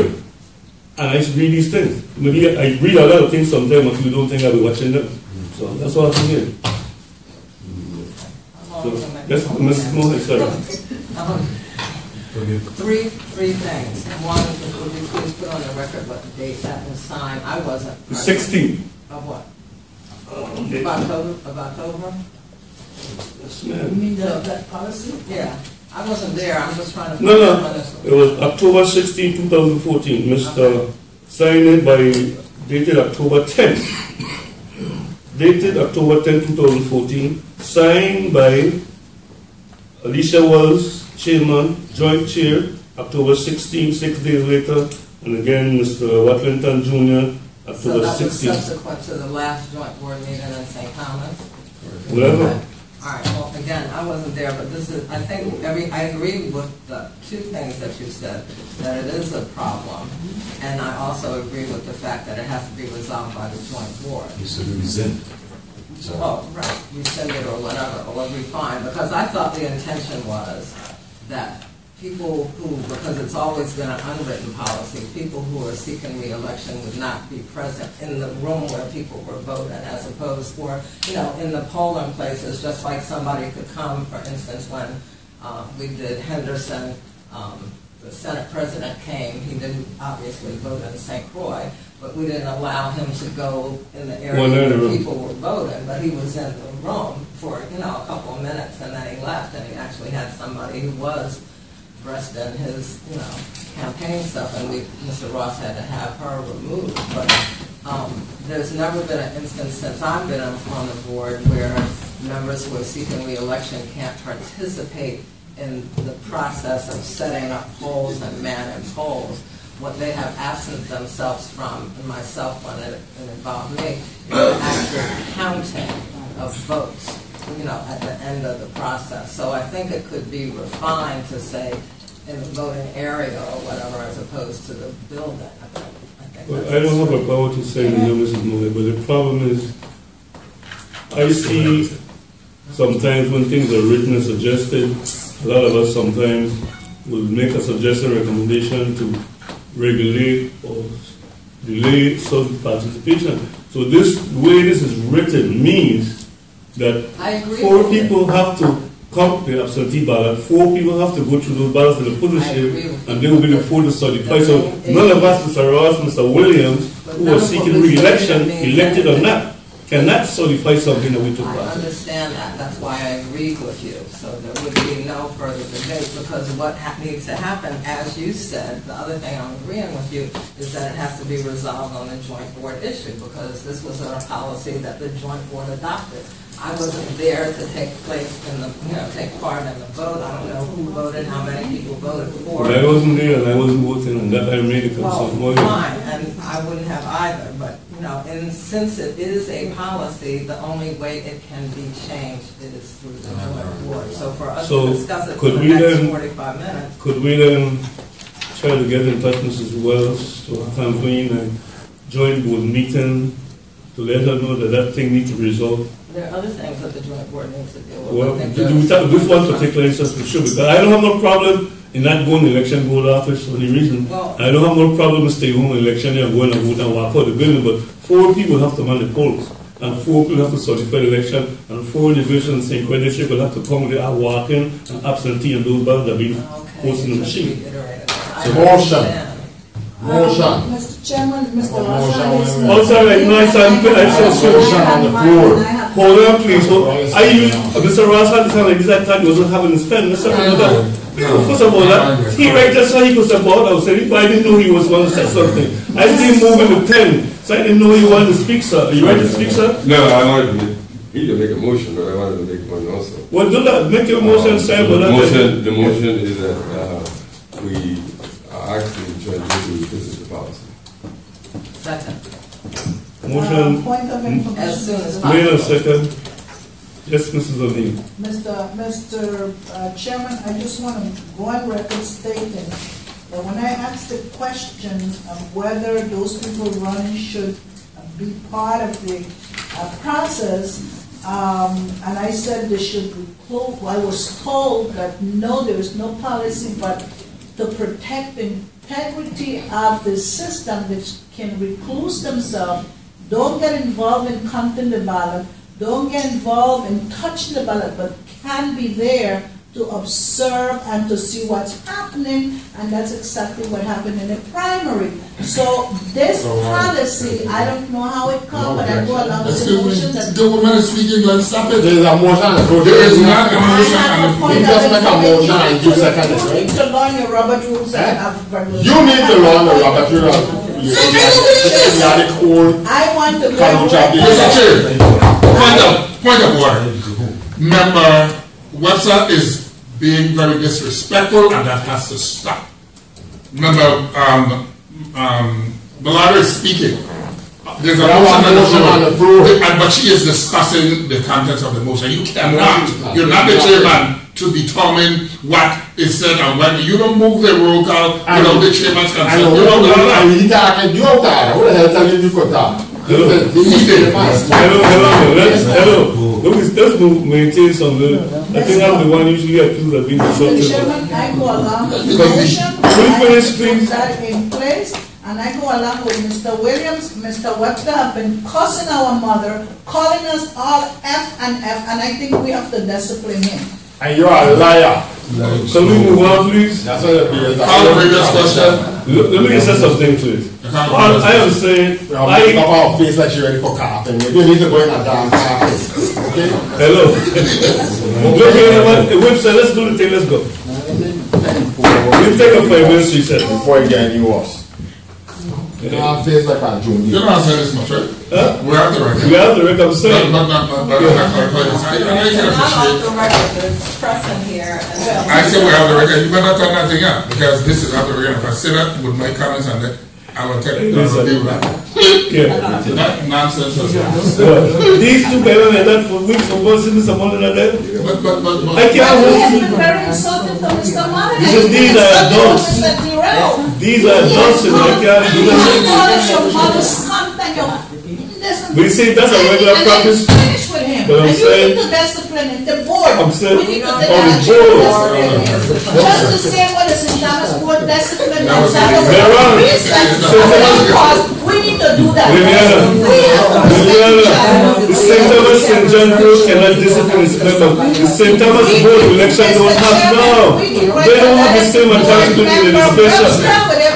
Speaker 1: and I read these things. Maybe I read a lot of things sometimes, if you don't think I'll be watching them. So that's what I'm here. So, that's, Ms. Mohan, sorry.
Speaker 8: Um, Three, three things. One, would you please put on the record what the date that was signed? I wasn't.
Speaker 1: 16.
Speaker 8: Of what? Of October, of October?
Speaker 1: Yes,
Speaker 4: You
Speaker 1: ma'am.
Speaker 4: mean the, that policy?
Speaker 8: Yeah, I wasn't there, I'm just trying to.
Speaker 1: No, no.
Speaker 8: find out when this.
Speaker 1: It was October 16, 2014. Mr. Signed it by, dated October 10. Dated October 10, 2014. Signed by Alicia Wells, Chairman, Joint Chair, October 16, six days later. And again, Mr. Watlington Jr.,
Speaker 8: So
Speaker 1: October
Speaker 8: that was
Speaker 1: 16.
Speaker 8: subsequent to the last joint board meeting in St. Thomas?
Speaker 1: Whatever.
Speaker 8: Okay. All right, well, again, I wasn't there, but this is, I think, every, I agree with the two things that you said, that it is a problem, and I also agree with the fact that it has to be resolved by the joint board.
Speaker 9: You said rescind. So,
Speaker 8: Oh, right, you send it or whatever, or we'll be fine, because I thought the intention was that people who, because it's always been an unwritten policy, people who are seeking reelection would not be present in the room where people were voting, as opposed, or, you know, in the polling places, just like somebody could come, for instance, when uh, we did Henderson, um, the Senate president came, he didn't obviously vote in St. Croix, but we didn't allow him to go in the area
Speaker 1: Well,
Speaker 8: where
Speaker 1: no.
Speaker 8: people were voting, but he was in the room for, you know, a couple of minutes, and then he left, and he actually had somebody who was dressed in his, you know, campaign stuff, and we, Mr. Ross had to have her removed, but Um, There's never been an instance since I've been on on the board where members who are seeking reelection can't participate in the process of setting up polls and manning polls. What they have absent themselves from, and myself when it it involved me, is the actual counting of votes, you know, at the end of the process. So I think it could be refined to say in the voting area or whatever, as opposed to the building. I think- I think
Speaker 1: Well,
Speaker 8: that's-
Speaker 1: I don't have a power to say the numbers is moving, but the problem is, I see sometimes when things are written and suggested, a lot of us sometimes will make a suggested recommendation to regulate or delay some participation. So this, the way this is written means that
Speaker 8: I agree
Speaker 1: four
Speaker 8: with you.
Speaker 1: people have to count the absentee ballot, four people have to go through those ballots in the position, and they will be the four to certify. So none of us, Mr. Ross, Mr. Williams,
Speaker 8: But
Speaker 1: who are seeking re-election, elected or not, cannot certify something that we took
Speaker 8: I understand that, that's why I agreed with you, so there would be no further debate, because what ha- needs to happen, as you said, the other thing I'm agreeing with you, is that it has to be resolved on the joint board issue, because this was a policy that the joint board adopted. I wasn't there to take place in the, you know, take part in the vote, I don't know who voted, how many people voted for.
Speaker 1: But I wasn't there and I wasn't voting, and that I made a
Speaker 8: Well,
Speaker 1: concern. More-
Speaker 8: fine, and I wouldn't have either, but, you know, and since it is a policy, the only way it can be changed is through the joint board. So for us
Speaker 1: So,
Speaker 8: to discuss it for
Speaker 1: could
Speaker 8: the
Speaker 1: we
Speaker 8: next
Speaker 1: then-
Speaker 8: forty-five minutes,
Speaker 1: Could we then try to get in touch with Mrs. Wells to convene a joint board meeting to let her know that that thing needs to be resolved?
Speaker 8: there are other things that the joint board needs to deal with.
Speaker 1: Well,
Speaker 8: think
Speaker 1: do
Speaker 8: there's-
Speaker 1: we talk, this one particular instance, we should, because I don't have no problem in not going to election board office for any reason.
Speaker 8: Well-
Speaker 1: I don't have no problem in stay home in election and going and vote and walk out the building, but four people have to man the polls. And four people have to certify the election, and four individuals in St. Croix will have to come there, are walking and absentee, and those ballots are being
Speaker 8: Okay,
Speaker 1: posted in the machine.
Speaker 8: reiterate it. I
Speaker 2: So motion.
Speaker 8: Understand.
Speaker 2: Motion.
Speaker 4: Mr. Chairman, Mr.
Speaker 2: Motion,
Speaker 4: Roshan is.
Speaker 2: wait, wait.
Speaker 1: Sorry, no, it's, um, I said,
Speaker 2: Motion on the floor.
Speaker 1: Hold on, please. Hold- I use, uh, Mr. Ross had this like this that time he wasn't having his pen. Mr. Ross, First of all, that, he right just so he could support us. And if I didn't know he was going to say something, I see him moving the pen, so I didn't know he wanted to speak, sir. Are you ready to speak, sir?
Speaker 6: No, I wanted to make, he to make a motion, but I wanted to make one also.
Speaker 1: Well, do that. Make your motion, sir.
Speaker 6: The
Speaker 1: But that
Speaker 6: motion, the motion is that, uh, we are actually trying to revisit the policy.
Speaker 8: Second,
Speaker 1: motion
Speaker 4: Point of
Speaker 8: as soon as
Speaker 4: information.
Speaker 1: made a
Speaker 8: possible.
Speaker 1: second. Yes, Mrs. O'Neill.
Speaker 4: Mr. Mr. uh, Chairman, I just want to go on record stating that when I asked the question of whether those people running should be part of the uh, process, um, and I said they should reclude, I was told that no, there is no policy, but to protect the integrity of the system, which can recluse themselves, don't get involved in the ballot, don't get involved in touching the ballot, but can be there to observe and to see what's happening, and that's exactly what happened in the primary. So this policy, I don't know how it come, but I go along with the
Speaker 3: Excuse
Speaker 4: motion
Speaker 3: me,
Speaker 4: that.
Speaker 3: the woman is speaking, let's stop it.
Speaker 2: There is a motion on the floor.
Speaker 3: There is not a
Speaker 4: I
Speaker 3: motion
Speaker 4: have
Speaker 3: on
Speaker 4: a
Speaker 3: the
Speaker 4: point
Speaker 2: You just make a motion and you
Speaker 4: information.
Speaker 2: second it,
Speaker 4: You need to learn your Robert rules and
Speaker 2: Eh?
Speaker 4: have.
Speaker 2: You need to learn the Robert Rule. You you are the cool.
Speaker 4: I want to.
Speaker 2: Can you jump in?
Speaker 3: Mr. Chair, point of, point of order. Member Webster is being very disrespectful and that has to stop. Remember, um, um, is speaking. There's a motion on the
Speaker 2: motion on the
Speaker 3: floor,
Speaker 2: floor.
Speaker 3: but she is discussing the contents of the motion. You cannot, you're not the chairman to determine what is said and when. You don't move the roll call without the chairman's consent.
Speaker 2: know,
Speaker 3: You don't allow that.
Speaker 2: And he talking, you out there, who the hell tell you you could talk?
Speaker 1: Hello. Hello, hello, let's, hello. Let's, let's move- maintain some, little- I think I'm the one usually accused of being
Speaker 4: Mr.
Speaker 1: disruptive.
Speaker 4: Chairman, I go along with the
Speaker 1: Because
Speaker 4: motion.
Speaker 1: Will you
Speaker 4: put that in place, and I go along with Mr. Williams, Mr. Webster have been cussing our mother, calling us all F and F, and I think we have to discipline him.
Speaker 2: And you are a liar.
Speaker 1: So we move on, please?
Speaker 2: That's what it is.
Speaker 3: Call the previous question.
Speaker 1: Let let me just say something, please.
Speaker 3: Call the
Speaker 1: I am saying,
Speaker 2: I'm making up
Speaker 1: I,
Speaker 2: our face like you're ready for coughing. You need to go in and damn coughing, okay?
Speaker 1: hello. Look here, what, Whip said, let's do the thing, let's go. We'll take a five minutes recess.
Speaker 2: Before you get any worse. You know, I'm faced like a June.
Speaker 3: You don't have to this much, right?
Speaker 1: Huh?
Speaker 3: We're out the record.
Speaker 1: We have the record, I'm
Speaker 3: But,
Speaker 1: saying.
Speaker 3: but, but, but, but, I'm not clarifying this. I, I can
Speaker 8: It's off
Speaker 3: appreciate.
Speaker 8: the record, there's pressing here, and then.
Speaker 3: I say we have the record, you better turn that thing up, because this is out the record. If I say that with my comments on it, I will take, I will deal with that.
Speaker 1: Yeah.
Speaker 3: That nonsense
Speaker 1: These two guys like that for weeks, for months, and someone like that.
Speaker 3: But, but, but, but.
Speaker 1: I can't
Speaker 4: He
Speaker 1: hold you.
Speaker 4: been very insulting to Mr. Martin.
Speaker 1: He said these are adults.
Speaker 4: Mr. Dirrell.
Speaker 1: These are adults and I can't do
Speaker 4: You
Speaker 1: that.
Speaker 4: call us your mother's cunt and your, listen.
Speaker 1: But you see, that's a regular
Speaker 4: And then
Speaker 1: practice.
Speaker 4: Finish with him.
Speaker 1: But I'm
Speaker 4: And you
Speaker 1: saying-
Speaker 4: need to discipline him, the board.
Speaker 1: I'm saying-
Speaker 4: We need to
Speaker 1: oh,
Speaker 4: on
Speaker 1: the board.
Speaker 4: to discipline him. Just the same way the St. Thomas board disciplined
Speaker 3: That was
Speaker 4: themselves.
Speaker 3: it.
Speaker 4: We said,
Speaker 3: They're
Speaker 4: because we need to do that.
Speaker 1: Liliana,
Speaker 4: We have to respect each
Speaker 1: the St. Thomas St. John Group cannot discipline its member. The St. Thomas Board Election don't have now. They don't have the same authority to the legislation.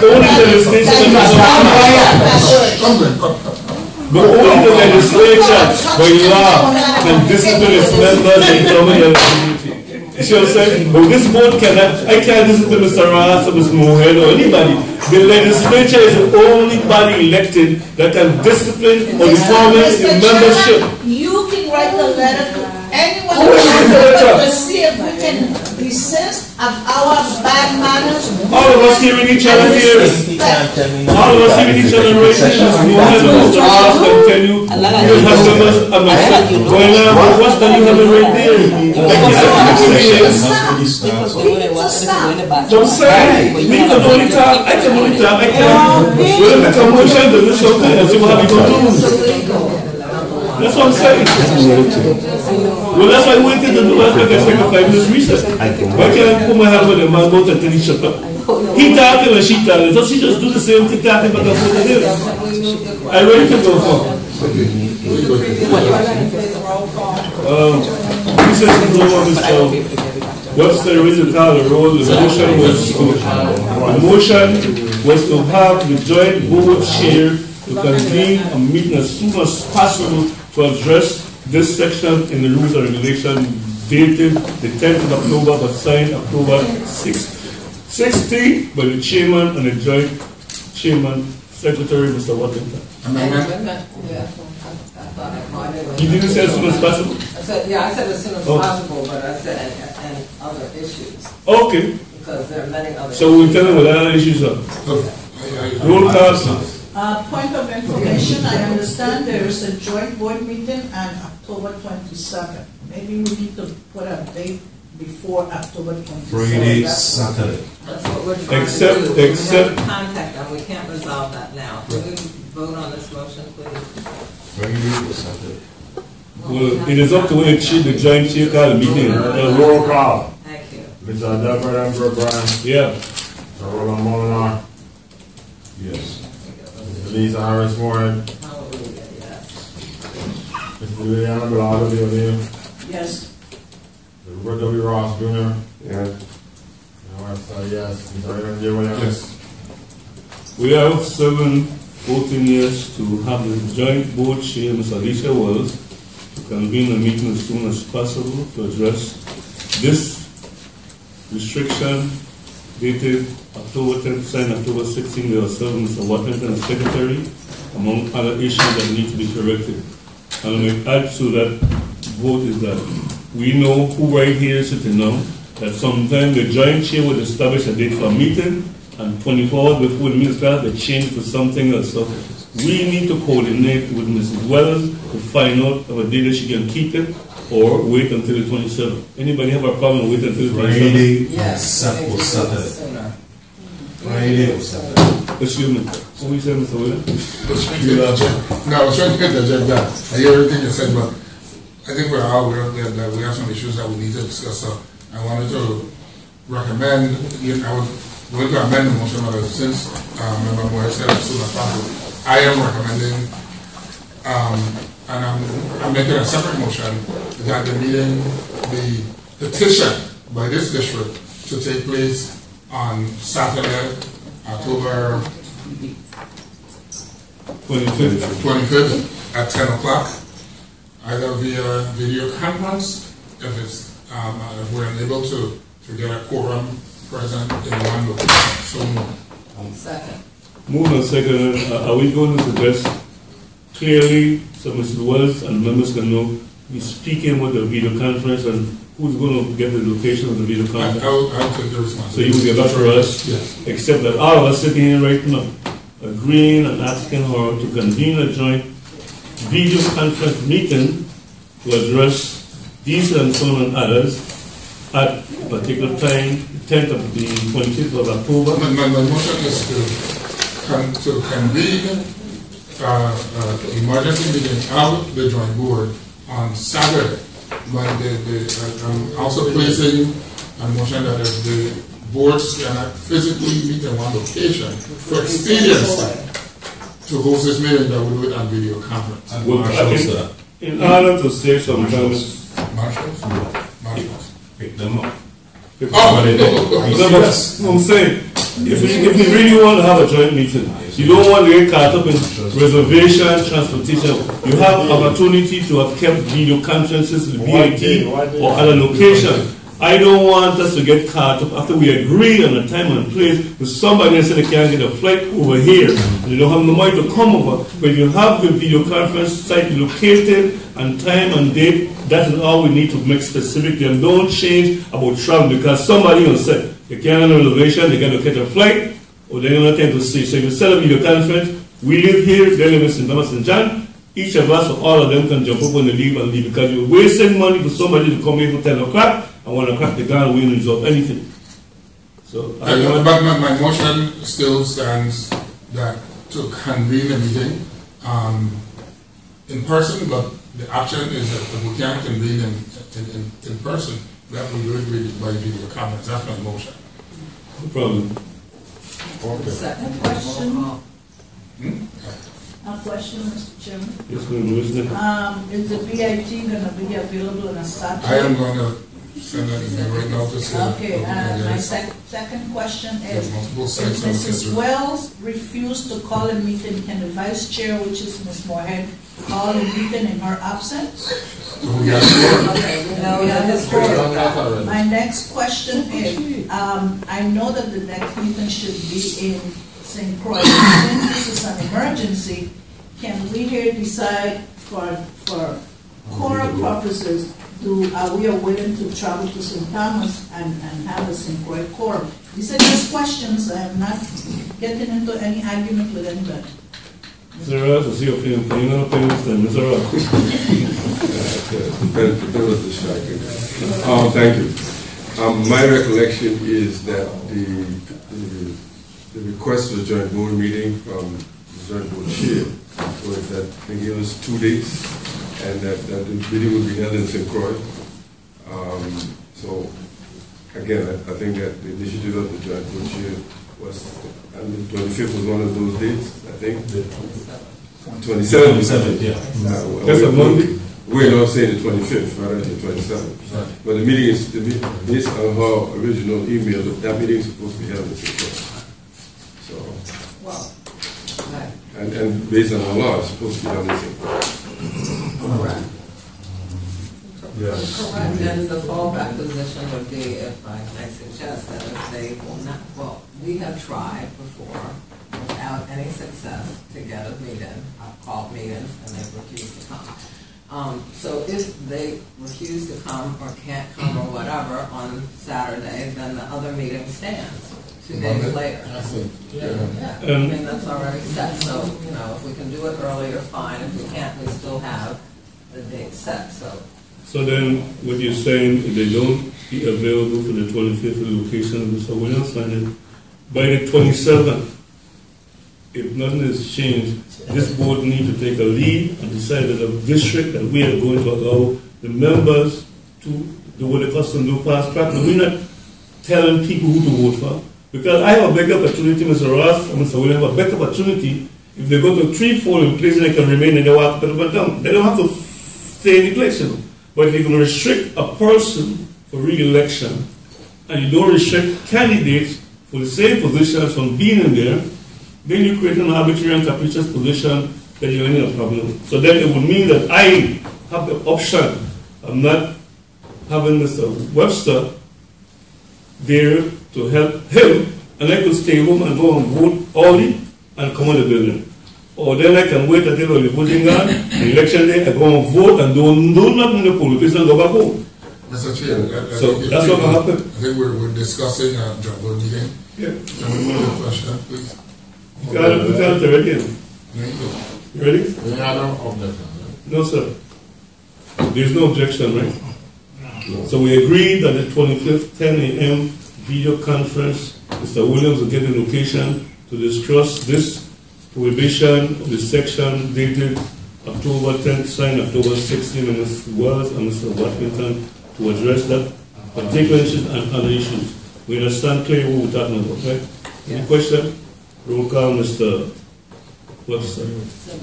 Speaker 1: The only legislation that is
Speaker 3: Come then, come, come.
Speaker 1: The only the legislature by law can discipline its members in government community. You see what I'm saying? But this board cannot, I can't discipline Mr. Ross or Mr. Mohan or anybody. The legislature is the only body elected that can discipline or determine the membership.
Speaker 4: You can write a letter to anyone
Speaker 1: Who will write the letter?
Speaker 4: to see if we can desist of our bad manners.
Speaker 1: All of us hearing each other here. All of us hearing each other right here. Mr. Mohan and Mr. Ross can tell you, uh, you have members and myself. Going on, but what's that you have it right there? Like you said, I'm saying, we can only talk, I can only talk, I can't. We'll make a motion to this show and see what we gonna do. That's what I'm saying. Well, that's why we waited to do, that's why I take a five minutes recess. Why can't I put my hand on the man, go to tell each other? He talking and she talking, so she just do the same thing, talking back and forth to him. I ready to go for. Um, he says to go on this, um, the reason called the roll? The motion was to, the motion was to have the joint board chair to convene a meeting as soon as possible to address this section in the rules and regulation dated the tenth of October but signed October sixth. 60 by the chairman and the joint chairman, secretary, Mr. Watlington.
Speaker 3: Amendment?
Speaker 1: You didn't say as soon as possible?
Speaker 8: I said, yeah, I said as soon as
Speaker 1: Oh.
Speaker 8: possible, but I said, and, and other issues,
Speaker 1: Okay,
Speaker 8: because there are many other.
Speaker 1: so we'll tell them what other issues are. Roll call.
Speaker 4: Uh, point of information, I understand there is a joint board meeting on October twenty-second. Maybe we need to put a date before October twenty-second.
Speaker 9: Friday, Saturday.
Speaker 8: That's what we're trying to
Speaker 1: Except-
Speaker 8: do. We have to Contact them, we can't resolve that now. Can we vote on this motion, please?
Speaker 9: Friday or Saturday.
Speaker 1: Well, it is up to the chair, the joint chair call the meeting.
Speaker 2: Uh, Roll call.
Speaker 8: Thank you.
Speaker 2: Mr. Deborah and Brian,
Speaker 1: Yeah,
Speaker 2: Mr. Roland Moolenaar,
Speaker 9: Yes.
Speaker 2: Mr. Lisa Harris Warren,
Speaker 8: Hallelujah, yes.
Speaker 2: Mr. Liliana Belardo, the O'Neill,
Speaker 4: Yes,
Speaker 2: Mr. Robert W. Ross Jr.,
Speaker 6: Yeah.
Speaker 2: and I say yes, Mr. Raymond J. Williams.
Speaker 3: Yes.
Speaker 1: we have seven voting yes to have the joint board chair, Ms. Alicia Wells, to convene a meeting as soon as possible to address this restriction dated October tenth, signed October sixteenth, there are seven, Mr. Watlington as secretary, among other issues that need to be corrected. And we add to that vote is that we know who right here is sitting now, that sometime the joint chair would establish a date for a meeting, and twenty-four hours before the minister, they change to something else. So we need to coordinate with Mrs. Wells to find out of a date she can keep it, or wait until the twenty-seventh. Anybody have a problem with wait until the twenty-seventh?
Speaker 9: Friday or
Speaker 8: Yes.
Speaker 9: Sat-
Speaker 8: I think
Speaker 9: or
Speaker 8: we should do it
Speaker 9: Saturday. Friday or Saturday.
Speaker 1: Excuse me, what you say, Mr. Williams?
Speaker 3: No, I was trying to interject that. I hear everything you said, but I think we're all aware that, that we have some issues that we need to discuss, so I wanted to recommend, you know, I was going to amend the motion, but since, um, Member Moore said as soon as possible, I am recommending, um, and I'm, I'm making a separate motion, that the meeting, be petitioned by this district to take place on Saturday, October
Speaker 1: Twenty-fifth.
Speaker 3: twenty-fifth at ten o'clock, either via video conference, if it's, um, if we're unable to, to get a quorum present in one location, so moved.
Speaker 8: Second.
Speaker 1: Move on second, uh, are we going to suggest clearly so Mr. Wells and members can know we're speaking with the video conference and who's going to get the location of the video
Speaker 3: I,
Speaker 1: conference?
Speaker 3: I'll, I'll take the
Speaker 1: So you will get back to us?
Speaker 3: Yes.
Speaker 1: Except that all of us sitting here right now, agreeing and asking her to convene a joint video conference meeting to address these and so on and others at a particular time, tenth of the twenty-fifth of October.
Speaker 3: My, my, my motion is to, con- to convene, uh, uh, emergency meeting of the joint board on Saturday. But the, the, uh, I'm also placing a motion that if the boards cannot physically meet in one location for expedience to host this meeting, that we do it on video conference.
Speaker 9: And
Speaker 1: Well,
Speaker 9: marshals,
Speaker 1: I
Speaker 9: uh,
Speaker 1: In order to save some time,
Speaker 9: marshals,
Speaker 3: Marshals? Marshals.
Speaker 9: pick them up.
Speaker 3: Oh,
Speaker 9: But it-
Speaker 1: No, but I'm saying, if we, if we really want to have a joint meeting, you don't want to get caught up in reservation, transportation. You have opportunity to have kept video conferences with BAT or other location. I don't want us to get caught up after we agree on a time and place with somebody and say they can't get a flight over here. And they don't have the money to come over. But you have the video conference site located and time and date, that is all we need to make specific. Then don't change about travel because somebody will say they can't have a reservation, they to catch a flight, or they don't have time to see. So if you set up video conference, we live here, they live in St. Thomas and John. Each of us or all of them can jump up when they leave and leave because you're wasting money for somebody to come here for 10 o'clock and 1 o'clock they can't win resolve anything. So I
Speaker 3: Uh,
Speaker 1: want
Speaker 3: But my, my motion still stands that to convene a meeting, um, in person, but the option is that if we can't convene in, in, in, in person, that we do it with- by video comments. that's my motion.
Speaker 1: no problem.
Speaker 3: Okay.
Speaker 8: Second
Speaker 4: Question.
Speaker 8: roll
Speaker 4: A question, Mr. Chairman.
Speaker 1: Yes, ma'am.
Speaker 4: Um, is the BIT gonna be available on a Saturday?
Speaker 3: I am gonna send an email right now to say.
Speaker 4: Okay, and my sec- second question
Speaker 3: There's
Speaker 4: is,
Speaker 3: multiple
Speaker 4: if
Speaker 3: sites on
Speaker 4: Mrs.
Speaker 3: schedule.
Speaker 4: Wells refused to call a meeting, can the vice chair, which is Ms. Moorhead, call a meeting in her absence?
Speaker 3: So we got four.
Speaker 8: Okay, we know
Speaker 4: Yeah,
Speaker 8: that
Speaker 4: that's
Speaker 8: this
Speaker 4: correct.
Speaker 8: board.
Speaker 4: My next question is, um, I know that the next meeting should be in St. Croix. Since this is an emergency, can we here decide for, for quorum purposes, do, are we willing to travel to St. Thomas and, and have a St. Croix quorum? These are just questions, I'm not getting into any argument with anybody.
Speaker 1: Mr. Ross, I see your opinion. Can you not opinion, Mr. Ross?
Speaker 6: Depends, depends what strike. Um, thank you. Um, my recollection is that the, the, the request for joint board meeting from the joint board chair was that they gave us two dates and that, that the meeting would be held in St. Croix. Um, so, again, I, I think that the initiative of the joint board chair was, and the twenty-fifth was one of those dates, I think. The Twenty-seventh.
Speaker 9: Twenty-seventh, yeah.
Speaker 6: Uh,
Speaker 1: That's a Monday?
Speaker 6: We're not saying the twenty-fifth, rather than the twenty-seventh. But the meeting is, the meeting, based on her original email, that that meeting is supposed to be held in September. So,
Speaker 8: Well, right,
Speaker 6: and, and based on the law, it's supposed to be held in September.
Speaker 8: Correct. Correct, and the fallback position would be, if I may suggest, that if they will not, well, we have tried before without any success to get a meeting, I've called meetings and they've refused to come. Um, so if they refuse to come or can't come or whatever on Saturday, then the other meeting stands two days later.
Speaker 3: That's it.
Speaker 8: Yeah, I mean, that's already set, so, you know, if we can do it earlier, fine, if we can't, we still have the date set, so.
Speaker 1: So then, what you're saying, if they don't be available for the twenty-fifth location of Mr. Williams, and by the twenty-seventh, if nothing is changed, this board needs to take a lead and decide that the district that we are going to allow the members to do what the custom do past practice. We're not telling people who to vote for. Because I have a better opportunity, Mr. Ross and Mr. Williams have a better opportunity if they go to three polling places, they can remain in the walk but. They don't have to stay in the election. But if you can restrict a person for re-election, and you don't restrict candidates for the same positions from being in there, then you create an arbitrary and capricious position that you're in a problem. So then it would mean that I have the option of not having Mr. Webster there to help him, and I could stay home and go and vote early and come on the building. Or then I can wait until the voting done, election day, I go and vote and don't do nothing in the polling place and go back home.
Speaker 3: Mr. Chair, I- I
Speaker 1: So
Speaker 3: think-
Speaker 1: that's what will happen.
Speaker 3: I think we're, we're discussing a job board meeting.
Speaker 1: Yeah.
Speaker 3: Can we move the question, please?
Speaker 1: You gotta put that already. in.
Speaker 3: You.
Speaker 1: You ready?
Speaker 2: Any other objection?
Speaker 1: No, sir. There's no objection, right? No. So we agreed that the twenty-fifth, ten AM video conference, Mr. Williams will get the location to discuss this prohibition of the section dated October tenth, signed October sixteenth, and Mr. Wells and Mr. Watlington to address that particular issues and other issues. We understand clearly what we're talking about, right? Any question? Roll call, Mr. Webster.
Speaker 8: So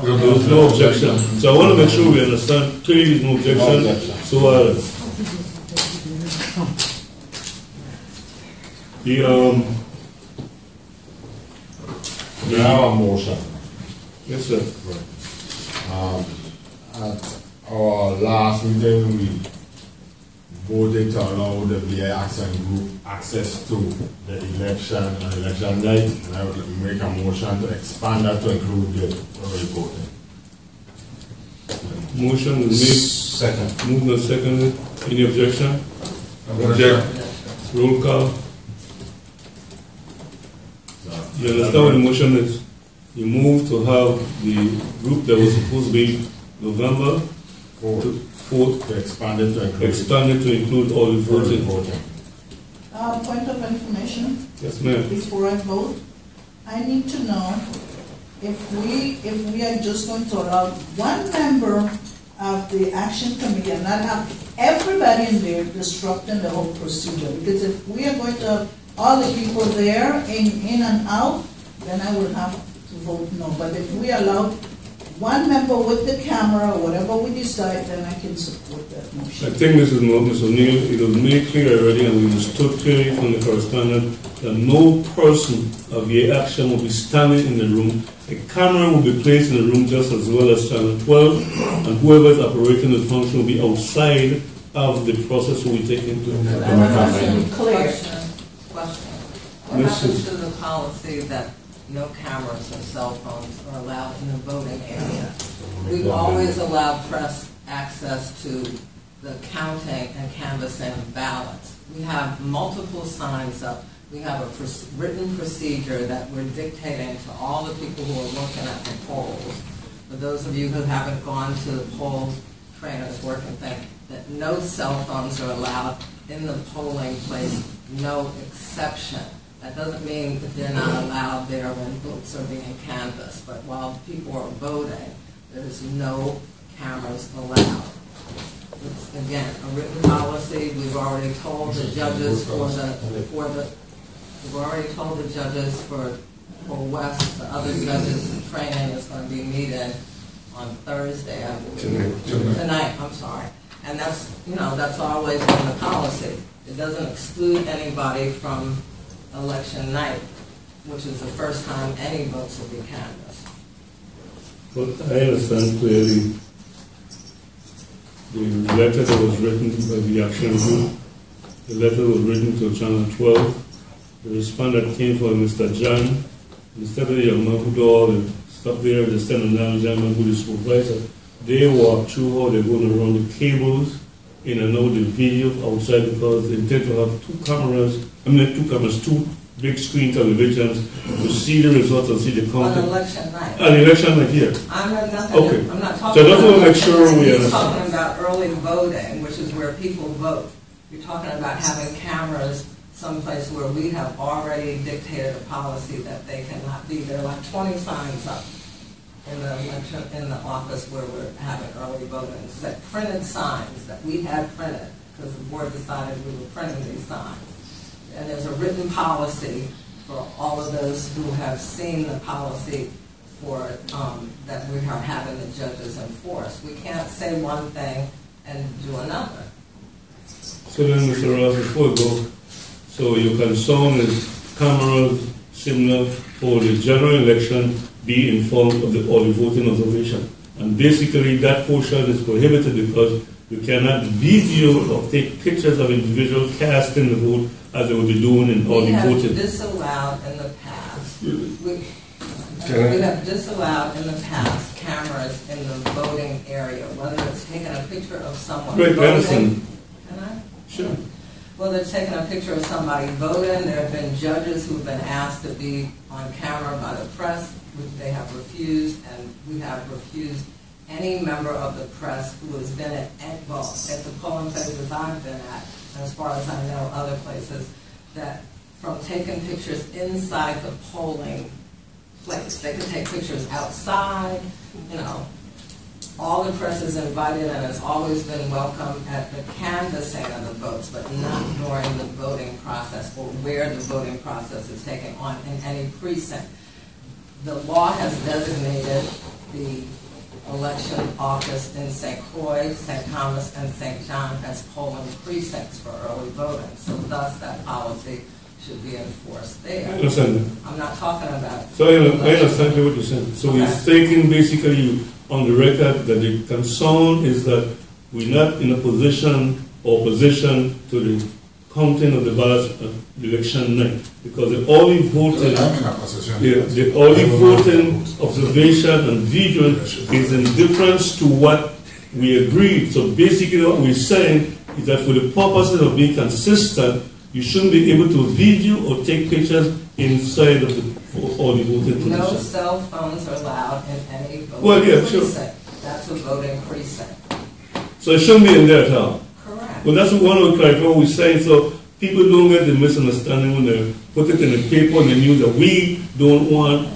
Speaker 8: there no-
Speaker 1: There was no objection. So I want to make sure we understand clearly no
Speaker 2: No
Speaker 1: objection.
Speaker 2: objection.
Speaker 1: So, uh, the, um,
Speaker 2: We have a motion.
Speaker 1: yes, sir.
Speaker 2: Um, at our last meeting, we voted to allow the VI Action Group access to the election and election night, and I would make a motion to expand that to include the voting.
Speaker 1: Motion is
Speaker 9: Second.
Speaker 1: made, moved and seconded. Any objection?
Speaker 3: Object.
Speaker 1: Roll call. You understand what the motion is? You move to have the group that was supposed to be November
Speaker 2: Vote
Speaker 1: to fourth,
Speaker 2: to expand it to include
Speaker 1: expanded to include all the
Speaker 2: early
Speaker 1: voting.
Speaker 2: voting.
Speaker 4: Uh, point of information,
Speaker 1: Yes, ma'am.
Speaker 4: before I vote, I need to know if we, if we are just going to allow one member of the action committee and not have everybody in there disrupting the whole procedure. Because if we are going to have all the people there in, in and out, then I will have to vote no. But if we allow one member with the camera, or whatever we decide, then I can support that motion.
Speaker 1: I
Speaker 4: motion.
Speaker 1: think Mrs. Mo- Ms. O'Neill, it was made clear already, and we understood clearly from the correspondent, that no person of the action will be standing in the room. A camera will be placed in the room just as well as channel 12, and whoever is operating the function will be outside of the process will be taken to.
Speaker 8: That
Speaker 4: Clear.
Speaker 8: Question, question. What
Speaker 1: Mrs.
Speaker 8: happens to the policy that no cameras or cell phones are allowed in the voting area? We've always allowed press access to the counting and canvassing of ballots. We have multiple signs up. We have a pros- written procedure that we're dictating to all the people who are looking at the polls. For those of you who haven't gone to the poll trainers work and think that no cell phones are allowed in the polling place, no exception. That doesn't mean that they're not allowed there when votes are being canvassed, but while people are voting, there's no cameras allowed. It's, again, a written policy, we've already told the judges for the, for the, we've already told the judges for, for West, the other judges, the training is gonna be meeting on Thursday, I believe.
Speaker 6: Tonight.
Speaker 8: Tonight, I'm sorry. And that's, you know, that's always been the policy. It doesn't exclude anybody from election night, which is the first time any votes will be canvassed.
Speaker 1: But I understand clearly the letter that was written by the action group, the letter was written to Channel 12. The response that came from Mr. John, instead of the young man who do all the stuff there, the standing down gentleman who is supervisor, they walk through how they're going to the cables in and out the video outside because they intend to have two cameras, I mean, two cameras, two big screen televisions to see the results and see the
Speaker 8: On
Speaker 1: content.
Speaker 8: election night.
Speaker 1: Ah, An election like here.
Speaker 8: I'm not, nothing-
Speaker 1: Okay.
Speaker 8: I'm not talking
Speaker 1: So I just wanna make sure we understand.
Speaker 8: talking about early voting, which is where people vote. You're talking about having cameras someplace where we have already dictated a policy that they cannot be. There are like twenty signs up in the election, in the office where we're having early voting. It's like printed signs that we had printed, because the board decided we were printing these signs. And there's a written policy for all of those who have seen the policy for, um, that we are having the judges enforce. We can't say one thing and do another.
Speaker 1: So then, Mr. Ross, before we go, so your concern is cameras similar for the general election be informed of the, the voting observation. And basically, that portion is prohibited because you cannot video or take pictures of individual casting the vote as they would be doing in all
Speaker 8: We
Speaker 1: the
Speaker 8: have
Speaker 1: voting.
Speaker 8: disallowed in the past, we,
Speaker 6: Can I-
Speaker 8: We have disallowed in the past cameras in the voting area, whether it's taking a picture of someone
Speaker 1: Right,
Speaker 8: voting. Can I?
Speaker 1: Sure.
Speaker 8: Well, they're taking a picture of somebody voting, there have been judges who've been asked to be on camera by the press, which they have refused, and we have refused any member of the press who has been at, at, well, at the polling places I've been at, and as far as I know, other places, that from taking pictures inside the polling place. They can take pictures outside, you know, all the press is invited and has always been welcome at the canvassing of the votes, but not during the voting process or where the voting process is taken on in any precinct. The law has designated the election office in St. Croix, St. Thomas, and St. John as polling precincts for early voting. So thus, that policy should be enforced
Speaker 1: I
Speaker 8: there.
Speaker 1: understand that.
Speaker 8: I'm not talking about.
Speaker 1: So I I understand what you're saying. So we're
Speaker 8: Okay.
Speaker 1: stating basically on the record that the concern is that we're not in a position or position to the counting of the ballots at election night. Because the early voting,
Speaker 3: I'm in a
Speaker 1: the, the early voting observation and video is in difference to what we agreed. So basically what we're saying is that for the purposes of being consistent, you shouldn't be able to video or take pictures inside of the, for all the voting
Speaker 8: No
Speaker 1: positions.
Speaker 8: cell phones are allowed in any
Speaker 1: Well,
Speaker 8: voting
Speaker 1: yeah, sure.
Speaker 8: precinct. That's a voting precinct.
Speaker 1: So it shouldn't be in there at all.
Speaker 8: Correct.
Speaker 1: Well, that's what one of the criteria we're saying, so people don't get the misunderstanding when they put it in the paper and the news that we don't want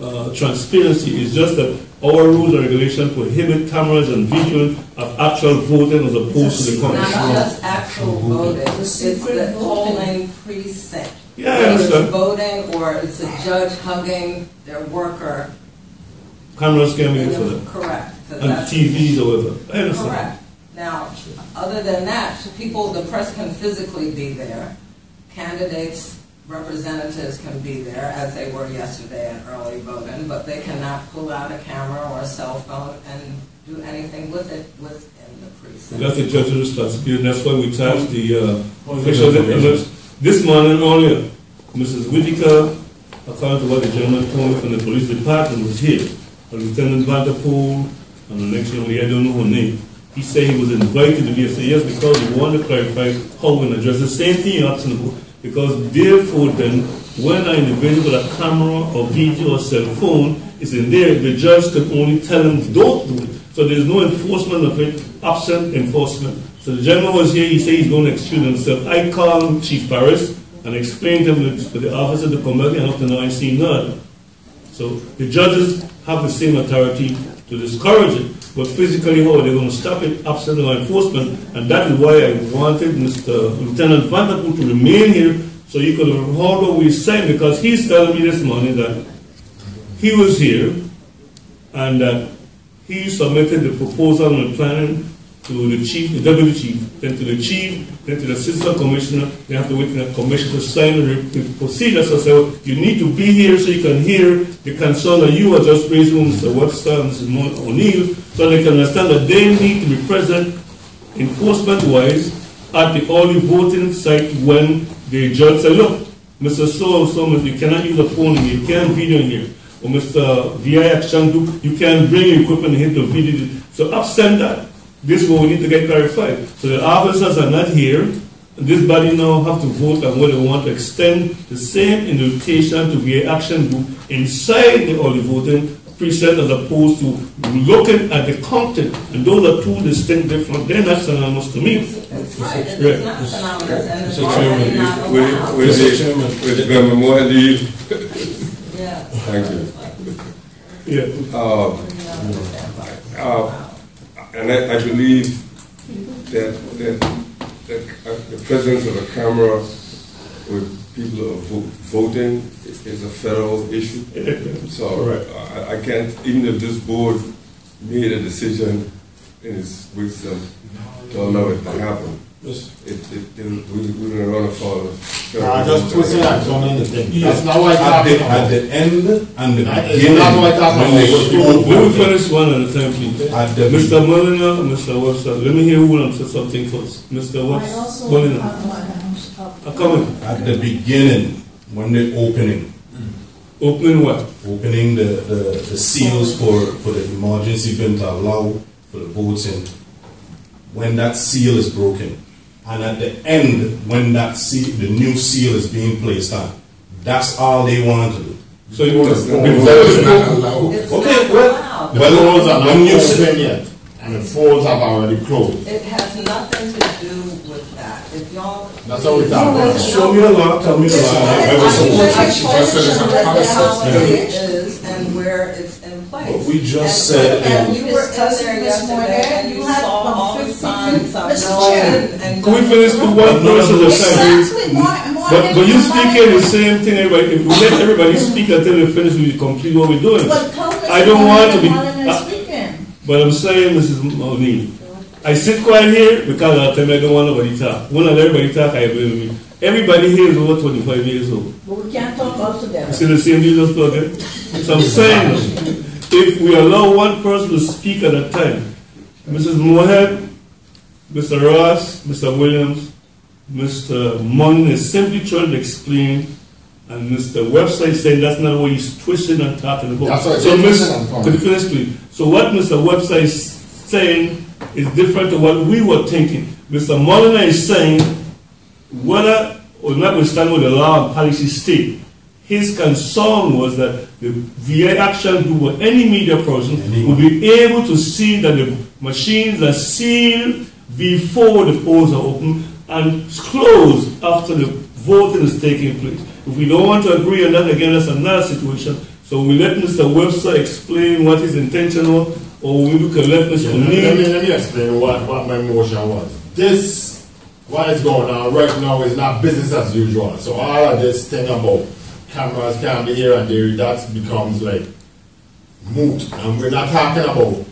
Speaker 1: uh, transparency. It's just that our rules and regulations prohibit cameras and video of actual voting as opposed to the
Speaker 8: Not just actual voting,
Speaker 4: The
Speaker 8: it's the polling precinct.
Speaker 1: Yeah, I
Speaker 8: Whether it's
Speaker 1: understand.
Speaker 8: voting or it's a judge hugging their worker.
Speaker 1: Cameras can be used for
Speaker 8: the-
Speaker 1: that.
Speaker 8: Correct. 'cause
Speaker 1: And TVs or whatever. I understand.
Speaker 8: Correct. Now, other than that, people, the press can physically be there. Candidates, representatives can be there, as they were yesterday at early voting, but they cannot pull out a camera or a cell phone and do anything with it within the precinct.
Speaker 1: That's the judge's responsibility, and that's why we tasked the uh,
Speaker 9: Well,
Speaker 1: officials.
Speaker 9: there's information.
Speaker 1: This morning earlier, Mrs. Whitaker, according to what the gentleman told me from the police department, was here. And Lieutenant Vanderpool, and the next young lady, I don't know her name, he said he was invited to be, a said, yes, because he wanted to clarify how we address the same thing you're asking about. Because therefore then, when an individual with a camera or video or cell phone is in there, the judge can only tell him, don't do it. So there's no enforcement of it, absent enforcement. So the gentleman was here, he said he's going to excuse himself. I called Chief Paris and explained to him that the officer to come back, and up to now I see none. So the judges have the same authority to discourage it, but physically how are they going to stop it, the law enforcement? And that is why I wanted Mr. Lieutenant Vanderpool to remain here so you could heard what we saying, because he's telling me this morning that he was here and that he submitted the proposal and the planning to the chief, the deputy chief, then to the chief, then to the assistant commissioner. They have to wait for the commissioner to sign the procedure. So I said, well, you need to be here so you can hear the concern that you are just raising, Mr. Webster and. Mon- O'Neill, so they can understand that they need to be present enforcement-wise at the early voting site when the judge said, look, Mr. So, so, you cannot use a phone here, you can't video here. Or Mr. VI Action Group, you can bring equipment here to video. So absent that, this is what we need to get clarified. So the officers are not here. This body now have to vote on whether they want to extend the same invitation to VI Action Group inside the early voting precinct as opposed to looking at the content. And those are two distinct different, they're not synonymous to me.
Speaker 8: It's right, it's
Speaker 1: Right.
Speaker 8: not synonymous and it's
Speaker 9: Mr. Chairman,
Speaker 8: not
Speaker 6: With,
Speaker 8: allowed.
Speaker 6: with,
Speaker 9: Mr. Chairman.
Speaker 6: with Member Mohadi,
Speaker 8: Yeah.
Speaker 6: thank you.
Speaker 1: Yeah.
Speaker 6: Uh, uh, and I, I believe that, that, that uh, the presence of a camera with people are vo- voting is a federal issue. So
Speaker 1: Correct.
Speaker 6: I, I can't, even if this board made a decision in its wisdom to allow it to happen,
Speaker 2: Yes.
Speaker 6: it, it, it- we, we're gonna run afoul of. federal
Speaker 2: I just twisting
Speaker 6: law.
Speaker 2: and turning the thing.
Speaker 9: Yes.
Speaker 2: That's not what
Speaker 9: At
Speaker 2: I'm
Speaker 9: the,
Speaker 2: talking
Speaker 9: at the end and the
Speaker 2: That is
Speaker 9: beginning,
Speaker 2: not what I'm talking about.
Speaker 9: go
Speaker 1: Let me finish one at a time, please. Mr. Moolenaar, Mr. Webster, let me hear who wants to say something first. Mr.
Speaker 4: I
Speaker 1: Webster,
Speaker 4: also
Speaker 1: coming.
Speaker 9: at the beginning, when they opening, mm.
Speaker 1: Opening what?
Speaker 9: opening the, the, the seals for, for the emergency bin to allow for the boats in. When that seal is broken, and at the end, when that seal, the new seal is being placed on, that's all they want to do.
Speaker 1: So you want to,
Speaker 2: Before
Speaker 1: before
Speaker 2: it's not allowed.
Speaker 8: It's
Speaker 9: Okay,
Speaker 8: not
Speaker 9: well-
Speaker 8: allowed.
Speaker 2: The
Speaker 9: Well,
Speaker 2: doors are not
Speaker 9: when you say-
Speaker 2: open yet, and the doors have already closed.
Speaker 8: It has nothing to do with that. If y'all.
Speaker 2: That's what we talk about.
Speaker 9: Show me the law, tell me the law. I- I
Speaker 8: I
Speaker 9: was-
Speaker 8: think that
Speaker 3: She just said it's
Speaker 8: the
Speaker 3: policy.
Speaker 8: policy is and where it's in place.
Speaker 9: But we just said
Speaker 8: And you were in there
Speaker 4: this morning,
Speaker 8: yesterday and
Speaker 4: you
Speaker 8: you
Speaker 4: had
Speaker 8: saw all the
Speaker 4: 15
Speaker 8: signs of
Speaker 4: Mr. Chair.
Speaker 8: and- and.
Speaker 1: Can we finish with one person at a time?
Speaker 4: Exactly, more, more.
Speaker 1: But, but you
Speaker 4: than-
Speaker 1: speaking the same thing, everybody, if we let everybody speak until they finish, we complete what we're doing.
Speaker 4: Well, tell Mr.
Speaker 1: I don't want to be-
Speaker 4: is speaking.
Speaker 1: But I'm saying, Mrs. O'Neill, I sit quiet here because I tell me I don't want nobody talk. When I let everybody talk, I blame me. Everybody here is over twenty-five years old.
Speaker 4: But we can't talk all
Speaker 1: You
Speaker 4: together.
Speaker 1: see the same deal just plug in? So I'm saying, if we allow one person to speak at a time, Mrs. Moorhead, Mr. Ross, Mr. Williams, Mr. Munn is simply trying to explain, and Mr. Webster is saying that's not what he's twisting and talking about.
Speaker 2: That's what
Speaker 1: So,
Speaker 2: he's
Speaker 1: Miss,
Speaker 2: twisting and talking.
Speaker 1: could you finish, please? So what Mr. Webster is saying is different to what we were thinking. Mr. Moolenaar is saying whether or notwithstanding what the law and policy state, his concern was that the VI action group or any media person would be able to see that the machines are sealed before the polls are open and closed after the voting is taking place. If we don't want to agree on that, again, that's another situation. So we let Mr. Webster explain what his intention was, or let Mr.
Speaker 2: Yeah, Let me, let me explain what, what my motion was. This, what is going on right now is not business as usual. So all of this thing about cameras can be here and there, that becomes like moot. And we're not talking about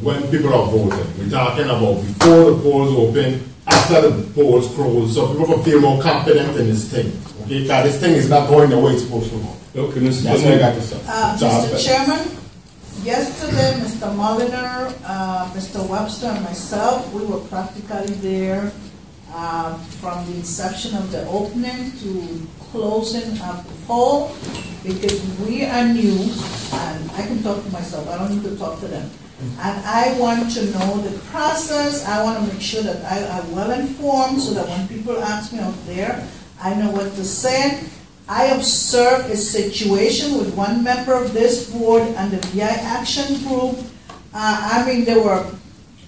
Speaker 2: when people are voting. We're talking about before the polls open, after the polls close, so people can feel more confident in this thing. Okay, because this thing is not going the way it's supposed to go.
Speaker 1: Okay, Mr.
Speaker 2: That's what I got to say.
Speaker 4: Uh, Mr. Chairman, yesterday, Mr. Moolenaar, uh, Mr. Webster, and myself, we were practically there uh, from the inception of the opening to closing of the poll, because we are new, and I can talk to myself, I don't need to talk to them. And I want to know the process, I want to make sure that I am well informed, so that when people ask me out there, I know what to say. I observed a situation with one member of this board and the VI Action Group. Uh, I mean, they were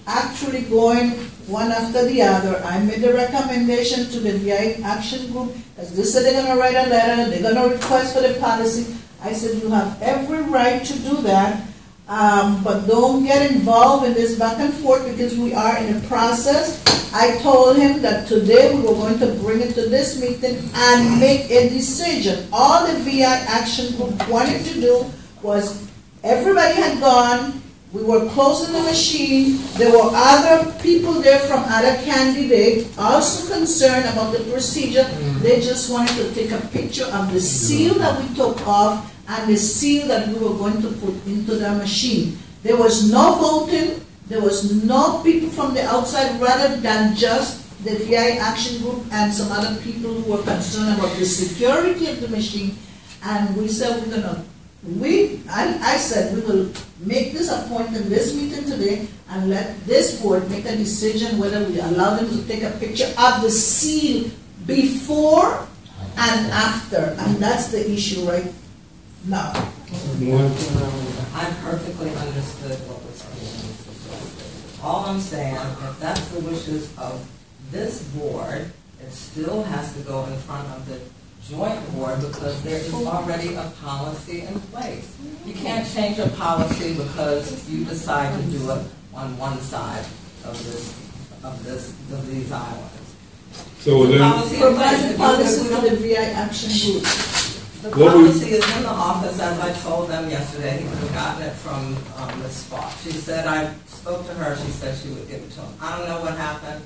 Speaker 4: actually going one after the other. I made a recommendation to the VI Action Group, as they said they're gonna write a letter, they're gonna request for the policy. I said, you have every right to do that, um, but don't get involved in this back and forth because we are in a process. I told him that today we were going to bring it to this meeting and make a decision. All the VI Action Group wanted to do was, everybody had gone, we were closing the machine, there were other people there from other candidates, also concerned about the procedure. They just wanted to take a picture of the seal that we took off and the seal that we were going to put into the machine. There was no voting, there was no people from the outside rather than just the VI Action Group and some other people who were concerned about the security of the machine. And we said we're gonna, we, I, I said we will make this appointment, this meeting today, and let this board make a decision whether we allow them to take a picture of the seal before and after. And that's the issue right now.
Speaker 8: I perfectly understood what was being. All I'm saying, if that's the wishes of this board, it still has to go in front of the joint board because there is already a policy in place. You can't change a policy because you decide to do it on one side of this, of this, of these islands.
Speaker 1: So
Speaker 8: The
Speaker 1: then,
Speaker 8: policy in place,
Speaker 4: Provide
Speaker 8: if
Speaker 4: the
Speaker 8: you-
Speaker 4: policy
Speaker 8: if we
Speaker 4: to
Speaker 8: don't-
Speaker 4: the VI Action Group.
Speaker 8: The policy is in the office, as I told them yesterday, he could have gotten it from um, Ms. Spot. She said, I spoke to her, she said she would give it to him. I don't know what happened,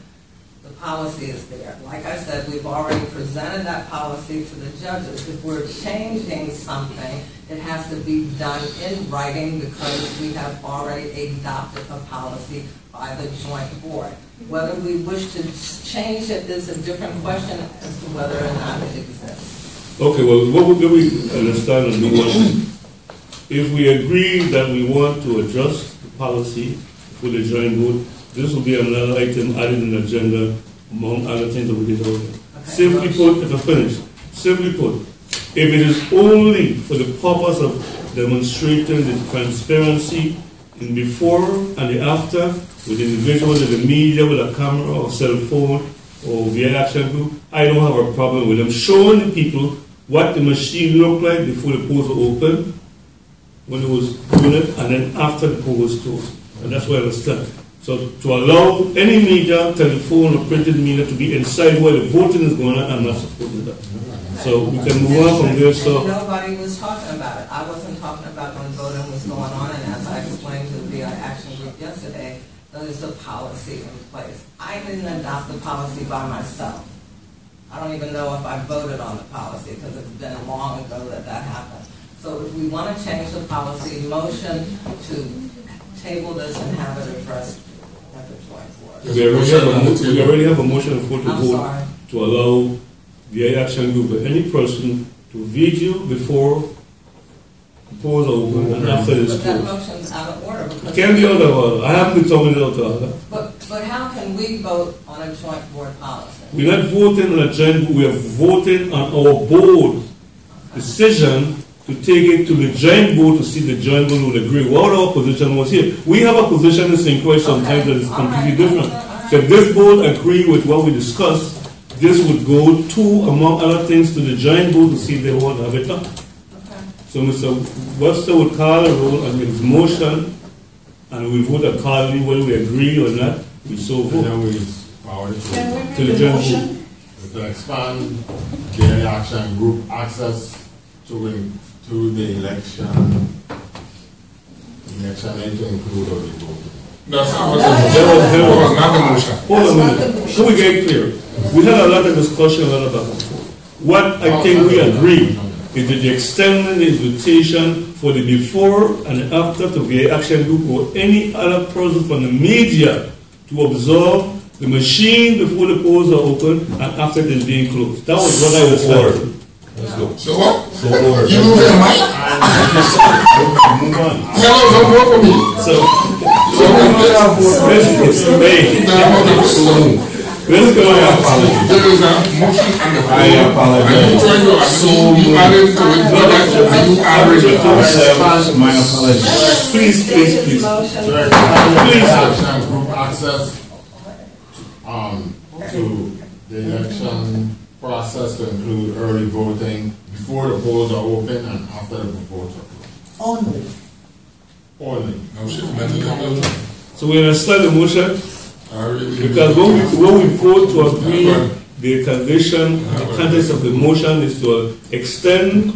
Speaker 8: the policy is there. Like I said, we've already presented that policy to the judges. If we're changing something, it has to be done in writing because we have already adopted a policy by the joint board. Whether we wish to change it is a different question as to whether or not it exists.
Speaker 1: Okay, well, what what we understand and do one. If we agree that we want to adjust the policy for the joint vote, this will be another item added in the agenda among other things that we did over there. Simply put, if I finish, simply put, if it is only for the purpose of demonstrating the transparency in before and the after with individuals in the media with a camera or cell phone or VI action group, I don't have a problem with them showing the people what the machine looked like before the polls were open, when it was doing it, and then after the poll was closed. And that's where I stuck. So to allow any media, telephone or printed media to be inside where the voting is going on, I'm not supporting that. So we can move on from there, so.
Speaker 8: Nobody was talking about it. I wasn't talking about when voting was going on, and as I explained to the action group yesterday, there's a policy in place. I didn't adopt the policy by myself. I don't even know if I voted on the policy, because it's been long ago that that happened. So if we want to change the policy, motion to table this and have it addressed at the joint board.
Speaker 1: We already have a, mo- we already have a motion for to
Speaker 8: I'm
Speaker 1: vote
Speaker 8: sorry.
Speaker 1: to allow the action group or any person to video before the polls are open and after it's
Speaker 8: But that
Speaker 1: closed.
Speaker 8: motion's out of order,
Speaker 1: It
Speaker 8: because.
Speaker 1: can be out of order. I haven't been talking it out of order.
Speaker 8: But, but how can we vote on a joint board policy?
Speaker 1: We're not voting on a joint, we are voting on our board decision to take it to the joint board to see the joint board will agree. What our position was here. We have a position in St. Croix sometimes that is completely
Speaker 8: all right,
Speaker 1: different. So if this board agree with what we discussed, this would go to, among other things, to the joint board to see if they want to have it done.
Speaker 8: Okay.
Speaker 1: So Mr. Webster would call a roll on his motion, and we vote accordingly whether we agree or not, we so
Speaker 2: And
Speaker 1: vote.
Speaker 2: Then we forward it
Speaker 4: Can
Speaker 2: to,
Speaker 4: we
Speaker 1: To the
Speaker 4: make the motion?
Speaker 2: to expand the action group access to, in- to the election, election and to include all the voting.
Speaker 3: That's not what
Speaker 4: No,
Speaker 3: the,
Speaker 4: no,
Speaker 3: that
Speaker 1: no, no.
Speaker 3: was not the motion.
Speaker 1: Hold on a minute. Can we get clear? We had a lot of discussion, a lot of back. What I oh, think we agree is that the extending the invitation for the before and after to the action group or any other person from the media to observe the machine before the polls are open and after it is being closed. That was what I was
Speaker 9: Order.
Speaker 1: saying.
Speaker 9: Let's go.
Speaker 3: So what?
Speaker 9: So order.
Speaker 3: You move your mic?
Speaker 9: Move on.
Speaker 3: Hello, don't vote for me.
Speaker 1: So,
Speaker 3: So,
Speaker 1: let's, let's, hey, let's go on.
Speaker 3: There is a motion on the floor.
Speaker 9: I apologize.
Speaker 3: And you trying to,
Speaker 9: So
Speaker 3: you added to it, not that, you added it.
Speaker 9: Accept My apologies.
Speaker 1: Please, please, please.
Speaker 8: Motion.
Speaker 2: To expand group access, um, to the election process to include early voting before the polls are open and after the polls are closed.
Speaker 4: Only.
Speaker 2: Only.
Speaker 3: No shit, man, you don't know.
Speaker 1: So we understand the motion?
Speaker 3: Really.
Speaker 1: Because when we, when we vote to agree, the condition, the context of the motion is to extend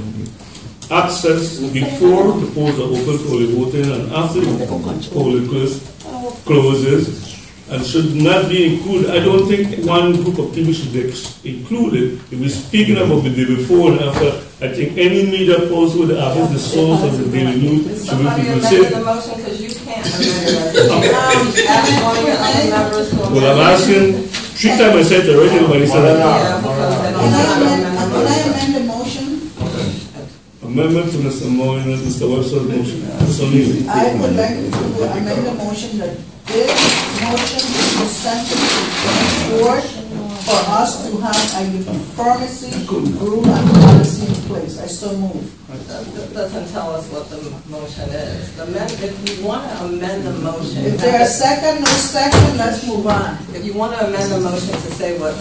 Speaker 1: access before the polls are open for the voting and after the polls close- closes, and should not be included. I don't think one group of people should be included. If we're speaking about the day before and after, I think any media post the office, the source of the daily news, should be
Speaker 8: Somebody
Speaker 1: people
Speaker 8: amended the motion, because you can't amend it. Um, Ask one of your other members to amend.
Speaker 1: Well, I'm asking, three times I said already, nobody said that.
Speaker 8: Yeah, because they
Speaker 4: Can
Speaker 8: don't
Speaker 4: I
Speaker 8: have
Speaker 4: amend,
Speaker 8: an
Speaker 4: can I
Speaker 8: amendment.
Speaker 4: amend the motion?
Speaker 1: Amendment to Mr. Moore, Mr. Webster's motion. Mr. Neal.
Speaker 4: I would like to amend the motion that this motion is presented to the board for us to have a uniformity rule and policy in place. I so move.
Speaker 8: That doesn't tell us what the motion is. The amend, if you want to amend the motion.
Speaker 4: If there a second, no second, let's move on.
Speaker 8: If you want to amend the motion to say what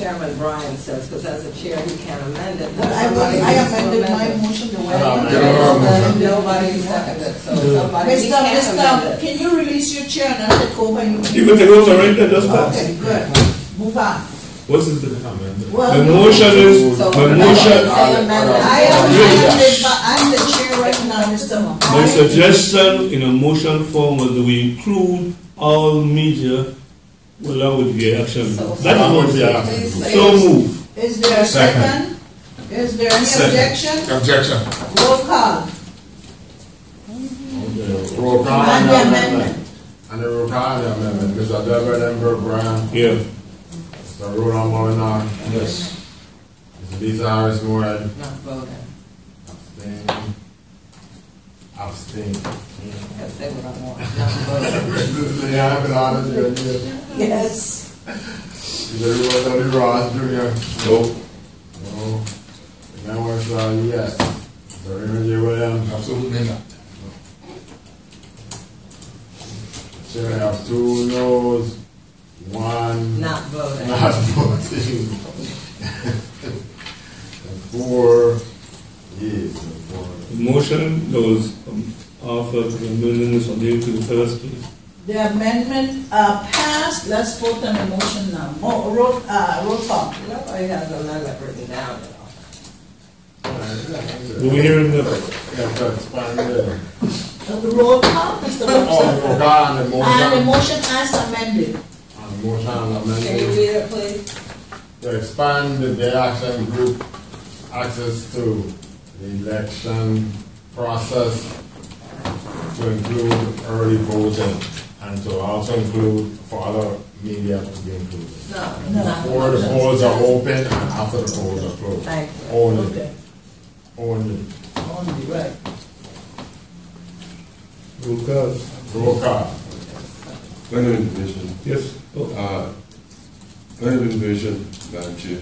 Speaker 8: Chairman Bryan says, because as a chair, he can't amend it. then
Speaker 4: I
Speaker 8: somebody
Speaker 4: I amended my motion the way I
Speaker 2: Yeah,
Speaker 4: wanted.
Speaker 3: you don't have a motion.
Speaker 8: And Nobody seconded, so somebody, he
Speaker 4: Mr.
Speaker 8: can't amend it.
Speaker 4: can you release your chair and I'll take over? and
Speaker 1: You can take over right there, just pass.
Speaker 4: Okay, good. Move on.
Speaker 1: What is the,
Speaker 4: Well,
Speaker 1: the motion is,
Speaker 8: So,
Speaker 1: the motion,
Speaker 8: say amendment.
Speaker 4: I am amended, but I'm the chair right now, Mr.
Speaker 1: my suggestion in a motion form was that we include all media along with the action.
Speaker 8: So-
Speaker 1: That is what we are.
Speaker 8: Please say
Speaker 1: So
Speaker 8: it.
Speaker 1: move.
Speaker 4: Is there a
Speaker 9: Second.
Speaker 4: second? Is there any
Speaker 9: Second.
Speaker 4: objection?
Speaker 3: Objection.
Speaker 4: Roll call.
Speaker 2: Okay, Roll call
Speaker 4: And
Speaker 2: on
Speaker 4: the
Speaker 2: the
Speaker 4: amendment.
Speaker 2: amendment. And the roll call on the amendment, Mr. Deborah Lambert Brown,
Speaker 1: Yeah.
Speaker 2: Mr. Roland Moolenaar,
Speaker 9: Yes.
Speaker 2: Mrs. Lisa Harris Moran,
Speaker 8: Not voting.
Speaker 2: abstain. Abstain.
Speaker 8: Because they would not want, not voting.
Speaker 2: Yeah, I'm an honest, yeah,
Speaker 4: Yes.
Speaker 2: Is everyone on the Ross Junior?
Speaker 6: Nope.
Speaker 2: No. That was, uh, yes. So Raymond J. Williams,
Speaker 3: Absolutely not.
Speaker 2: Chair have two noes, one
Speaker 8: Not voting.
Speaker 2: not voting. And four yes, and four.
Speaker 1: The motion that was um, offered to amend this on the to the first place.
Speaker 4: The amendment, uh, passed, let's vote on the motion now. Mo, roll, uh, roll call.
Speaker 8: Nobody has the amendment written down, you know.
Speaker 1: Were we hearing the,
Speaker 2: Yeah, to expand the,
Speaker 4: Uh, The roll call, Mr.
Speaker 2: oh,
Speaker 4: Webster.
Speaker 2: the on the
Speaker 4: And the
Speaker 2: motion,
Speaker 4: motion as amended.
Speaker 2: on the motion and
Speaker 8: Can you
Speaker 2: amendment.
Speaker 8: read it, please?
Speaker 2: to expand the action group access to the election process to include early voting and to also include for other media to be included.
Speaker 8: No,
Speaker 4: No.
Speaker 2: Before the
Speaker 8: voting.
Speaker 2: polls are open and after the polls are closed.
Speaker 8: Thank you.
Speaker 2: Only,
Speaker 4: Okay,
Speaker 2: only.
Speaker 4: only, right.
Speaker 1: roll call?
Speaker 2: Roll call.
Speaker 6: Point of information.
Speaker 1: Yes? Oh,
Speaker 6: Uh, point of information, Madam Chair.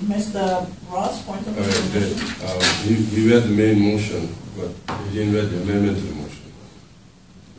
Speaker 4: Mr. Ross, point of
Speaker 6: All right, then,
Speaker 4: information.
Speaker 6: uh, we, we read the main motion, but we didn't read the amendment to the motion,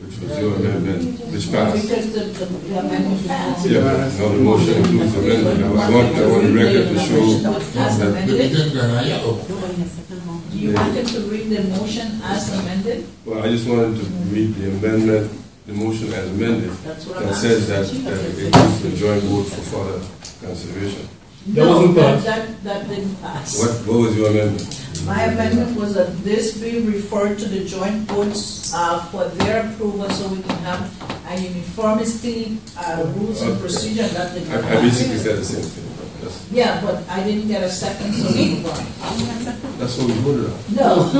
Speaker 6: which was your amendment, which passed.
Speaker 4: Because the, the the amendment passed.
Speaker 6: Yeah, but now the motion includes the amendment. I want, I want the record to show that
Speaker 3: The
Speaker 4: amended,
Speaker 3: meeting then, I yellow.
Speaker 4: do you want him to read the motion as amended?
Speaker 6: Well, I just wanted to read the amendment, the motion as amended,
Speaker 4: That's what I'm
Speaker 6: that says that,
Speaker 4: asking.
Speaker 6: that it includes the joint vote for further consideration.
Speaker 1: That wasn't
Speaker 4: No,
Speaker 1: passed.
Speaker 4: that, that didn't pass.
Speaker 6: What, what was your amendment?
Speaker 4: My amendment was that this be referred to the joint boards, uh, for their approval, so we can have a uniformity, uh, rules and
Speaker 6: Okay.
Speaker 4: procedure that did
Speaker 6: I,
Speaker 4: not
Speaker 6: I basically
Speaker 4: pass.
Speaker 6: said the same thing. That's,
Speaker 4: Yeah, but I didn't get a second, so we move on.
Speaker 6: that's what we voted on.
Speaker 4: No,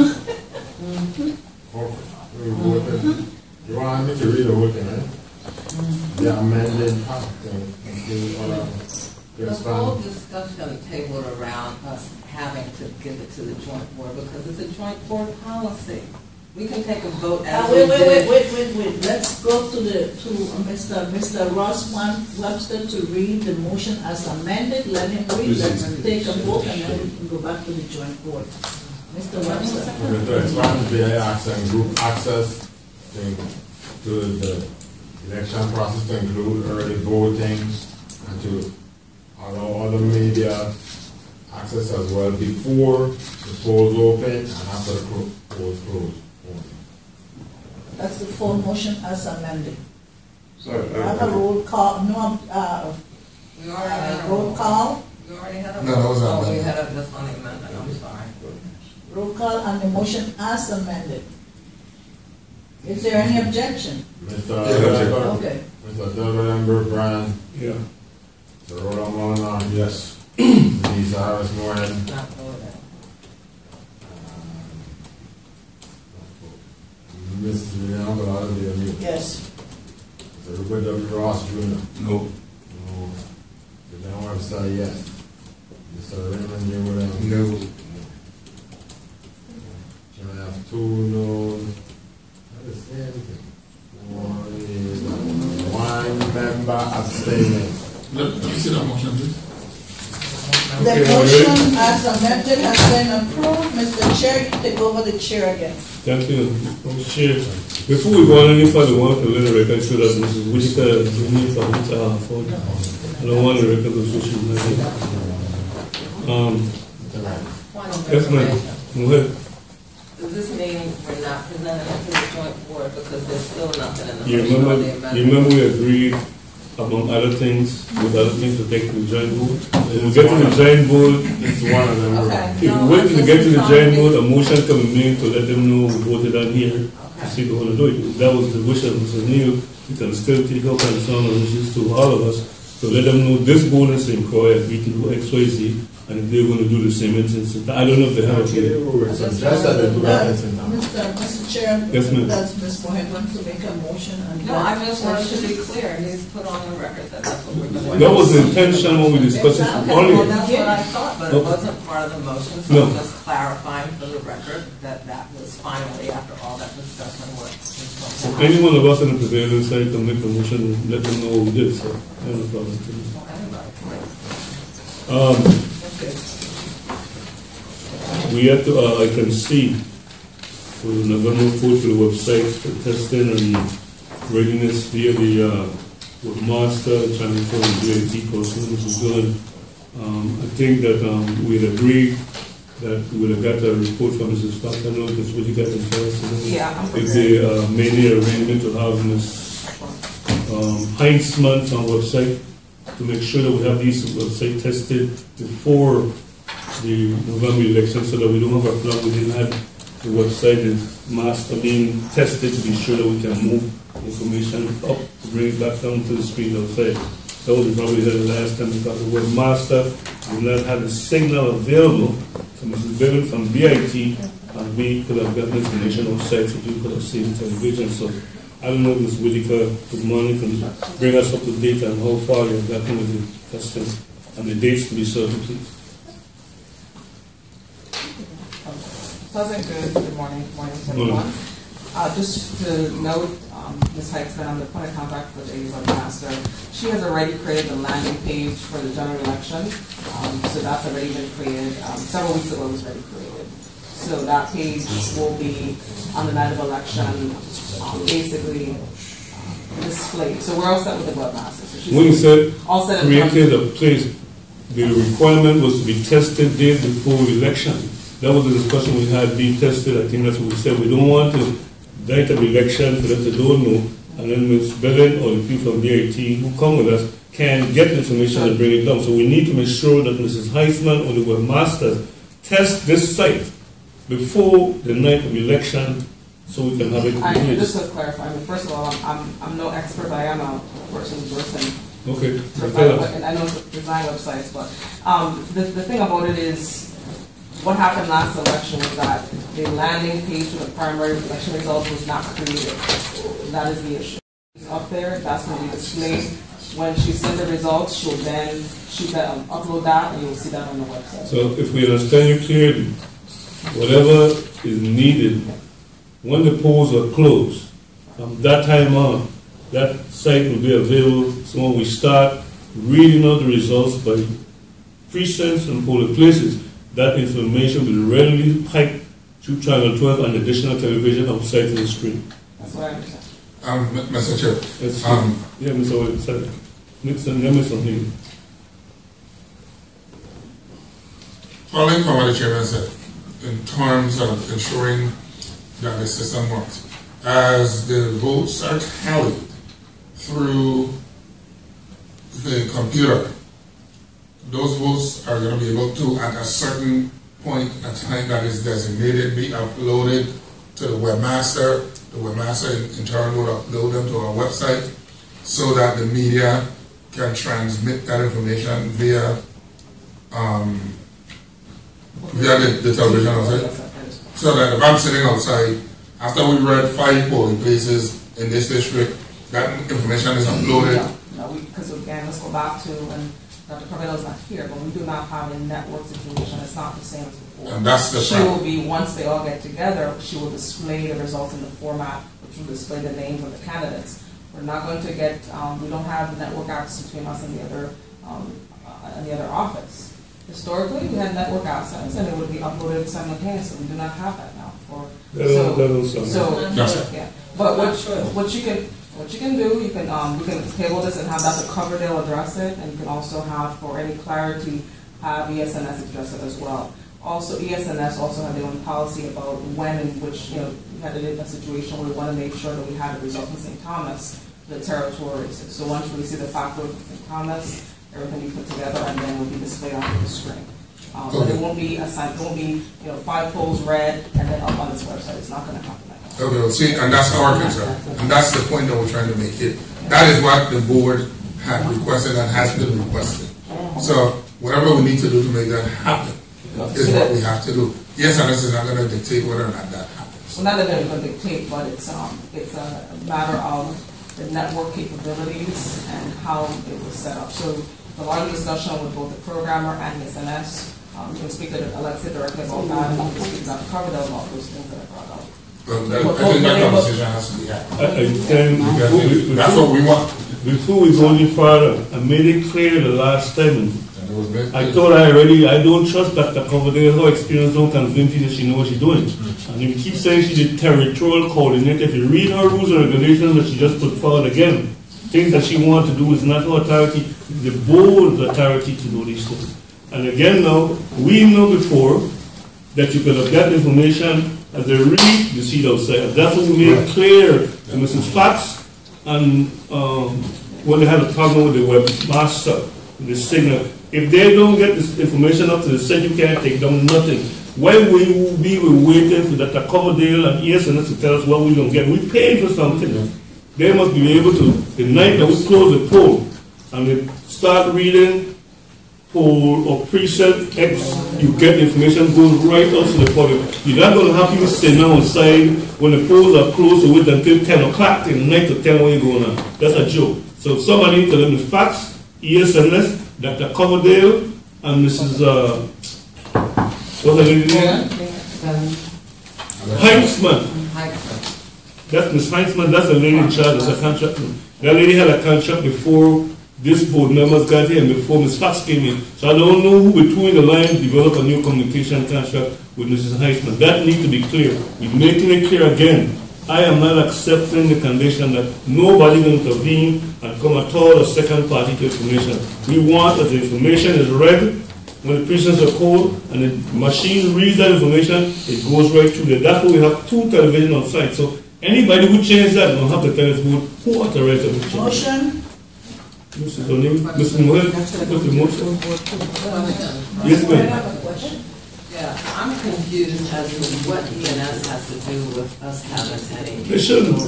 Speaker 2: Okay. You want me to read the whole thing, right? The amended part, thing, the, uh, to
Speaker 8: The whole
Speaker 2: expand.
Speaker 8: discussion tabled around us having to give it to the joint board because it's a joint board policy. We can take a vote
Speaker 4: uh,
Speaker 8: as we
Speaker 4: wait, wait, wait,
Speaker 8: did.
Speaker 4: wait, wait, wait, let's go to the, to Mr. Mr. Ross want Webster to read the motion as amended, let him read, let's take a vote, and then we can go back to the joint board. Mr. Webster.
Speaker 2: We're to expand the action group access to, to the election process to include early voting and to allow other media access as well before the polls open and after the polls close.
Speaker 4: That's the full motion as amended.
Speaker 6: Sorry,
Speaker 4: I have a
Speaker 6: I,
Speaker 4: roll call, no, uh,
Speaker 8: We already had
Speaker 4: uh,
Speaker 8: a
Speaker 4: roll call,
Speaker 8: We already had a.
Speaker 3: No, that was
Speaker 8: Oh, we
Speaker 3: amendment.
Speaker 8: had a, that's on the amendment, I'm sorry.
Speaker 4: roll call on the motion as amended. Is there any objection?
Speaker 2: Mr.
Speaker 6: Yeah,
Speaker 2: Delbert,
Speaker 4: Okay.
Speaker 2: Mr. Delbert and Bert Brand,
Speaker 1: yeah.
Speaker 2: Mr. Roland Moore,
Speaker 9: Yes.
Speaker 2: Lisa Harris Moran,
Speaker 8: Not voting.
Speaker 2: Mrs. Juliana Belardo, the amigo.
Speaker 4: Yes.
Speaker 2: Mr. Rupert W. Ross Jr.
Speaker 6: no,
Speaker 2: No. Mr. Dan Webster, yes. Mr. Raymond J. Williams.
Speaker 3: No.
Speaker 2: Can I have two noes? That is the same thing. Four yeas, and one member abstaining.
Speaker 3: Let, let me see that motion, please.
Speaker 4: The motion as amended has been approved. Mr. Chair, you take over the chair again.
Speaker 1: Thank you, Mr. Chair. Before we go on any further, I want to let the record show that Mrs. Whitaker is doing it for her fault. I don't want the record to show she's not here. Um, yes, ma'am.
Speaker 8: information.
Speaker 1: Go ahead.
Speaker 8: Does this mean we're not presenting it to the joint board because there's still nothing in the
Speaker 1: You
Speaker 8: motion or
Speaker 1: remember, you remember we agreed, among other things, with other things to take to the joint board? When we get to the joint board,
Speaker 2: This is one of them.
Speaker 8: Okay.
Speaker 1: if we wait till we get to the joint board, a motion can be made to let them know we voted on here, to see if they want to do it. If That was the wish of Mr. Neal, we can still take up and so on and issues to all of us, to let them know this board in St. Croix agreed to do X, Y, Z, and if they're going to do the same instance, I don't know if they have a
Speaker 2: Okay, we would that they do that at the same time.
Speaker 4: Mr. Mr. Chair,
Speaker 1: Yes, ma'am.
Speaker 4: that's Ms. Mohammed wants to make a motion and.
Speaker 8: No, I just wanted to be clear, he's put on the record that that's what we're doing.
Speaker 1: That was the intention when we discussed it
Speaker 8: Okay, well, that's what I thought, but it wasn't part of the motion, so
Speaker 1: No.
Speaker 8: I'm just clarifying for the record that that was finally, after all that discussion, what was
Speaker 1: If
Speaker 8: going to happen.
Speaker 1: anyone of us in the prevailing side can make a motion, let them know what we did, so I have no problem. Um,
Speaker 8: Okay.
Speaker 1: We have to, uh, I can see for November fourth, the website for testing and readiness via the, uh, with master, transfer and VAT person, this is good. Um, I think that, um, we had agreed that we would have got a report from Mrs. Fawkes, I know that's what you got in first.
Speaker 8: Yeah, I'm
Speaker 1: If they, uh, made the arrangement to have Ms. um, Heinzman on website to make sure that we have these website tested before the November election so that we don't have a problem. We didn't have the website is master being tested to be sure that we can move information up to bring it back down to the screen outside. That was probably the last time because the word master did not have the signal available. So Mrs. Bevin from BIT and we could have gotten information outside so people could have seen television. So I don't know if Ms. Whitaker, good morning, can bring us up to date on how far you've gotten with the testing and the dates to be certain, please.
Speaker 10: Pleasant, good, good morning, good morning to
Speaker 1: Morning.
Speaker 10: everyone. Uh, just to note, um, Ms. Heitzman, I'm the point of contact for the webmaster. She has already created the landing page for the general election, um, so that's already been created, um, several weeks ago it was already created. So that page will be on the night of election, um, basically um, displayed. So we're all set with the webmaster. So
Speaker 1: When you said
Speaker 10: All set
Speaker 1: created a place, the requirement was to be tested days before election. That was the discussion we had, being tested, I think that's what we said. We don't want to night of election for them to don't know, and then Ms. Belen or the people from DIT who come with us can get the information and bring it down. So we need to make sure that Mrs. Heisman or the webmaster test this site before the night of election, so we can have it
Speaker 10: I, just to clarify, I mean, first of all, I'm, I'm, I'm no expert, but I am a person who's worked in
Speaker 1: Okay.
Speaker 10: and I know design websites, but, um, the, the thing about it is, what happened last election was that the landing page for the primary election results was not created. That is the issue. It's up there, that's gonna be displayed. When she sends the results, she'll then that, um, upload that, and you'll see that on the website.
Speaker 1: So if we understand you clearly, whatever is needed, when the polls are closed, from that time on, that site will be available. So when we start reading out the results by precincts and polling places, that information will readily pipe through Channel 12 and additional television outside to the screen.
Speaker 10: That's what I understand.
Speaker 3: Um, M- Mr. Chair,
Speaker 1: That's,
Speaker 3: um,
Speaker 1: yeah, Mr. White, sorry. Nixon, yeah, Mr. Neal.
Speaker 3: following from what the chairman said, in terms of ensuring that the system works, as the votes are tallied through the computer, those votes are gonna be able to, at a certain point, a time that is designated, be uploaded to the webmaster. The webmaster in- turn will upload them to our website so that the media can transmit that information via, um, via the, the television outside. So that if I'm sitting outside, after we read five polling places in this district, that information is uploaded.
Speaker 10: No, no, we, because again, let's go back to when Dr. Carvello's not here, but we do not have a network situation, it's not the same as before.
Speaker 3: And that's the
Speaker 10: She will be, once they all get together, she will display the results in the format, which will display the names of the candidates. We're not going to get, um, we don't have the network access between us and the other, um, uh, and the other office. Historically, we had network access and it would be uploaded simultaneously, we do not have that now for,
Speaker 1: That don't,
Speaker 10: so.
Speaker 1: that don't.
Speaker 10: So,
Speaker 3: Yes.
Speaker 10: yeah, but what, what you can, what you can do, you can, um, you can table this and have that the cover, they'll address it, and you can also have, for any clarity, have ES&S address it as well. Also, ES&S also have their own policy about when and which, you know, we had a, a situation where we want to make sure that we had the results in St. Thomas, the territories. So once we see the fact of St. Thomas, everything be put together, and then it will be displayed on the screen. Um, but it won't be assigned, it won't be, you know, five polls read, and then up on this website, it's not gonna happen like that.
Speaker 3: Okay, well, see, and that's our concern, and that's the point that we're trying to make here. That is what the board had requested and has been requested. So whatever we need to do to make that happen is what we have to do. Yes, and this is not gonna dictate whether or not that happens.
Speaker 10: well, not that they're going to dictate, but it's, um, it's a matter of the network capabilities and how it was set up. So the larger discussion with both the programmer and the ES&S, um, you can speak to Alexa directly about that, and you can speak to Dr. Coverdale about those things that I brought up.
Speaker 3: But that- I think that conversation has to be had.
Speaker 1: I, I can,
Speaker 3: Because
Speaker 1: before,
Speaker 3: it- that's what we want.
Speaker 1: before we go any further, I made it clear the last time,
Speaker 3: And it was made-
Speaker 1: I told her already, I don't trust Dr. Coverdale, her experience don't convince me that she knows what she's doing. Mm-hmm. And if you keep saying she's the territorial coordinator, if you read her rules and regulations that she just put forward again, things that she wants to do is not authority, the board's authority to do these things. And again now, we know before that you can have that information as they read, you see it outside. That's what we made clear to Mrs. Fawkes and, um, when they had a problem with the webmaster, the signal. If they don't get this information up to the site, you can't take down nothing. Why will we be waiting for Dr. Coverdale and ES&S to tell us what we're going to get? We paid for something. They must be able to, the night that we close the poll, and they start reading poll or precept X, you get the information, goes right out to the public. You're not gonna have people sitting outside when the polls are closed to wait until ten o'clock in the night to tell what you're going on. That's a joke. So somebody tell them the facts, ES&S, Dr. Coverdale, and Mrs. Uh, what's her name? Heinzman. That's Ms. Heinzman, that's the lady in charge, that's a contract. That lady had a contract before this board members got here and before Ms. Fawkes came in. So I don't know who between the lines developed a new communication contract with Mrs. Heisman. That needs to be clear. We're making it clear again. I am not accepting the condition that nobody will intervene and come at all a second party to information. We want that the information is read when the prisons are called and the machine reads that information, it goes right through there. That's why we have two television on site. So anybody who changes that will have to tell us who who authorized them to change.
Speaker 4: Motion,
Speaker 1: Mrs. O'Neill, Mr. Mohammed, what's the motion? Yes, ma'am.
Speaker 8: Yeah, I'm confused as to what ES&S has to do with us having any.
Speaker 1: They shouldn't.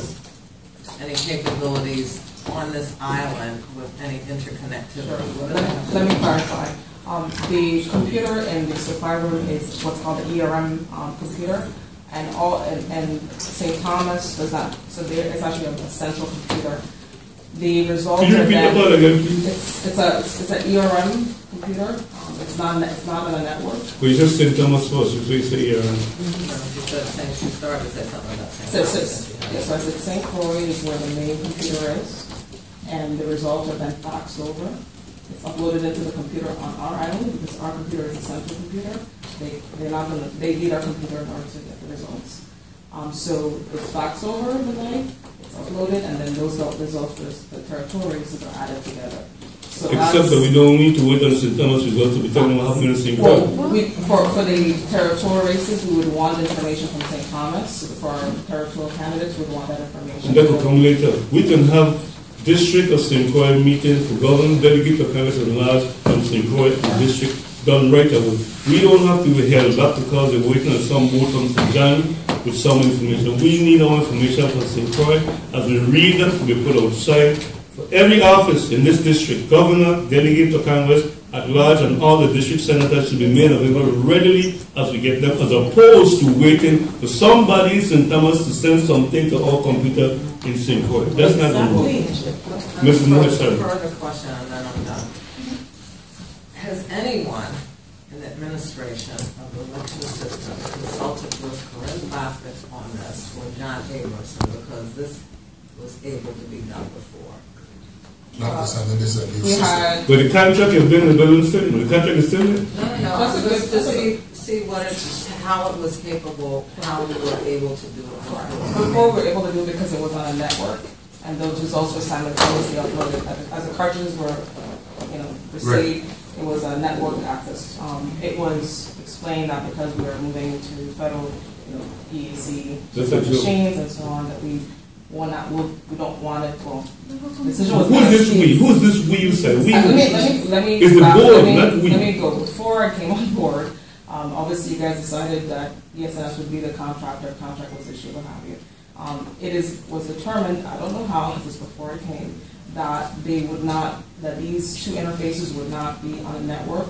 Speaker 8: Any capabilities on this island with any interconnectivity. What do they have to
Speaker 10: Let me clarify. Um, the computer in the supply room is what's called the ERM, um, computer. And all, and, and St. Thomas does not, so there, it's actually a central computer. The results
Speaker 1: Can you
Speaker 10: are
Speaker 1: repeat that
Speaker 10: then.
Speaker 1: part again, please?
Speaker 10: It's, it's a, it's an ERM computer, um, it's not, it's not on a network.
Speaker 1: Well, you just said Thomas first, so you say, uh,
Speaker 8: She said, saying she started, said something about
Speaker 10: So,
Speaker 8: St.
Speaker 10: so,
Speaker 8: Thomas.
Speaker 10: yeah, so I said St. Croix is where the main computer is, and the results are then faxed over. It's uploaded into the computer on our island, because our computer is a central computer. They, they're not gonna, they need our computer in order to get the results. Um, so it's faxed over the night, it's uploaded, and then those results, for the territory races are added together. So
Speaker 1: except that we don't need to wait on the St. Thomas results to be telling what happened in St.
Speaker 10: well, we, for, for the territorial races, we would want information from St. Thomas. For our territorial candidates, we'd want that information.
Speaker 1: And that will come later. We can have district of St. Croix meeting for government, delegate of Congress and large from St. Croix and district done right away. We don't have to be held back because they're waiting on some board from St. John with some information. We need our information from St. Croix as we read them to be put outside. For every office in this district, governor, delegate to Congress, at large, and all the district senators should be made available readily as we get them, as opposed to waiting for somebody in St. Thomas to send something to our computer in St. Croix. That's not to work. Mrs. Moore, sorry.
Speaker 8: Further question, and then I'm done. Has anyone in the administration of the election system consulted with Corinne Plaskett on this or John Abramson because this was able to be done before?
Speaker 3: Notwithstanding this abuse
Speaker 10: We
Speaker 3: system.
Speaker 10: had,
Speaker 1: But the contract has been in the building still, the contract is still there.
Speaker 8: No, no, no,
Speaker 10: That's a good-
Speaker 8: just to see, see what it, how it was capable, how we were able to do it before.
Speaker 10: before we were able to do it because it was on a network, and those results were simultaneously uploaded. As- As the cartridges were, you know, received, it was a network access. Um, It was explained that because we were moving to federal, you know, EAC
Speaker 1: That's a joke.
Speaker 10: machines and so on, that we want not, we we don't want it, well, decision was.
Speaker 1: Who's this we? Who's this we you say? We?
Speaker 10: Uh, Let me, let me, let me.
Speaker 1: It's the board,
Speaker 10: Let me-
Speaker 1: not we.
Speaker 10: Let me go. Before I came on board, um, obviously you guys decided that ES&S would be the contractor, contract was issued, what have you. Um, it is, was determined, I don't know how, this was before I came, that they would not, that these two interfaces would not be on a network.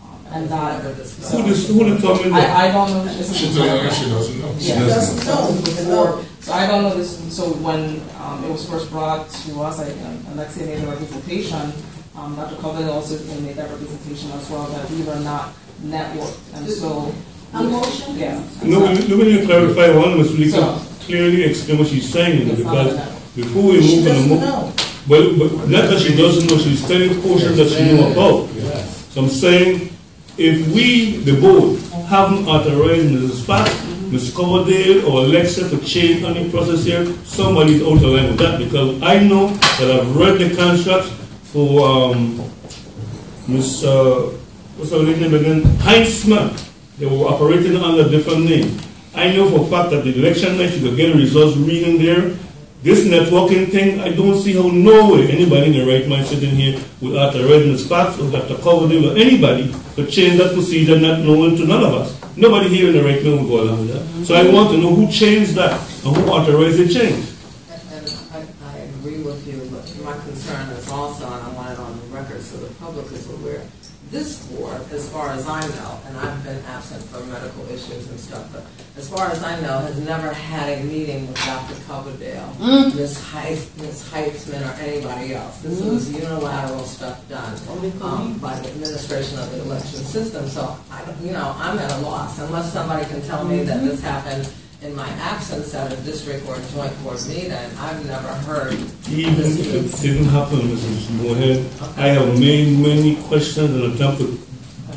Speaker 10: Um, and that.
Speaker 8: Never discussed.
Speaker 1: Who dis- who determined that?
Speaker 10: I, I don't know, this is.
Speaker 3: She told you she doesn't know.
Speaker 10: Yeah.
Speaker 4: doesn't know.
Speaker 10: Before, so I don't know this, so when, um, it was first brought to us, I, um, Alexia made a representation, um, Dr. Covenant also made that representation as well, that these are not networked, and so.
Speaker 4: A motion?
Speaker 10: Yeah.
Speaker 1: No, let me- let me clarify, I want Ms. Lee
Speaker 10: So-
Speaker 1: clearly explain what she's saying,
Speaker 10: It's not
Speaker 1: because
Speaker 10: enough.
Speaker 1: before we
Speaker 4: She
Speaker 1: move on the
Speaker 4: doesn't
Speaker 1: mo-
Speaker 4: know.
Speaker 1: Well, but not that she doesn't know, she's telling portions that she know about. So I'm saying, if we, the board, haven't authorized Mrs. Fawkes, Ms. Coverdale, or Alexa to change any process here, somebody's out of line with that, because I know that I've read the contracts for, um, Ms., uh, what's her name again? Heinz Smith. They were operating under a different name. I know for a fact that the election night, you could get results reading there. This networking thing, I don't see how no way anybody in their right mind sitting here would authorize Ms. Fawkes or Dr. Coverdale or anybody to change that procedure not knowing to none of us. Nobody here in the right mind would go along with that. So I want to know who changed that and who authorized the change.
Speaker 8: And I, I agree with you, but my concern is also, and I want it on the record so the public is aware, this board, as far as I know, and I've been absent for medical issues and stuff, but as far as I know, has never had a meeting with Dr. Coverdale, Ms. Heis, Ms. Heitzman, or anybody else. This was unilateral stuff done um, by the administration of the election system. So, I, you know, I'm at a loss unless somebody can tell me that this happened in my absence at a district or joint board meeting. I've never heard.
Speaker 1: Even if it didn't happen, Mrs. Moorhead, I have made many questions and attempted